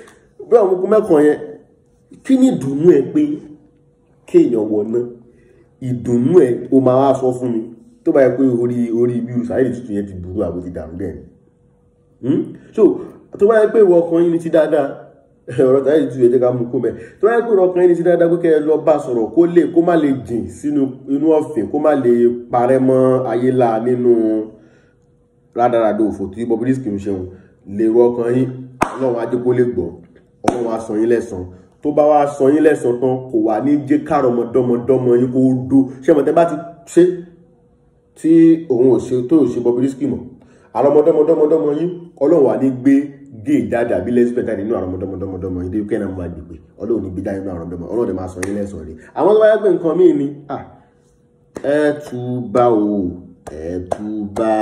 Bí amukun mẹ́kọ̀ọ́ yẹn kí ní ìdùnnú ẹ pé kéèyàn wọ̀ náà ìdùnnú ẹ o máa wá sọ fún mi. Tó bá yẹ pé orí orí bí sàárè tuntun yẹn ti burú àbò ti dàrú bẹ́ẹ̀ ni. So tó bá yẹ pé ìwọ ọkàn yín ni ti dáadáa ọ̀rọ̀ sàárè tuntun yẹn jẹ́ ká mú kó mẹ́ tó bá yẹ ìwọ ọkàn yín ni ti dáadáa pé kẹ́ ẹ lọ bá sọ̀rọ̀ kó lè kó má lè jìn sínú inú ọ̀fìn kó má lè parẹ́ mọ́ ayé la nínú rádaràdà òfò tí Bobrisky ń ṣeun lè rọ ọkàn yín ọlọ́run ajé kó lè gbọ́. Ọlọ́run á san yín lẹ́san. Tó bá wá san yín lẹ́san tán kò wá ní jẹ́ kárọmọdọ́mọdọ́mọ yín kó dó. Ṣé mọ̀tẹ́ bá ti ṣe tí òun ò ṣe tó ò ṣe mọ̀ gé jáde àbí lesbian jáde nínú àrọmọdọ́mọdọ́mọdọ́mọ yín débi kẹ́hìn náà máa gbègbè ọlọ́run ní gbé jáde nínú àrọmọdọ́mọ ọlọ́run dẹ̀ máa san yín lẹ́san rẹ̀. Àwọn tó bá yẹ pé nǹkan míì ni ẹ túbà o ẹ túbà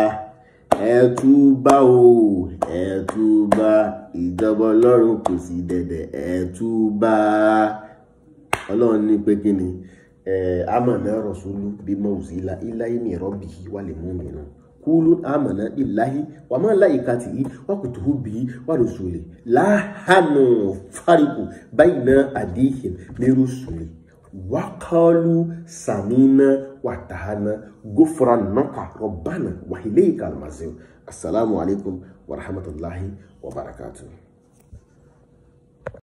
ẹ túbà o ẹ túbà ìjọba ọlọ́run kò sí dẹ̀dẹ̀ ẹ túbà ọlọ́run ní pé kí ni amana rasulu bima uzila ilayi mi rabbihi wal mu'minun kulu amana billahi wa malaikatihi wa kutubihi wa rusuli la hanu fariqu bayna adihim min rusuli. Wa qalu samina wa tahana ghufranaka rabbana wa ilayka al-masir. Assalamu alaikum wa rahmatullahi wa barakatuh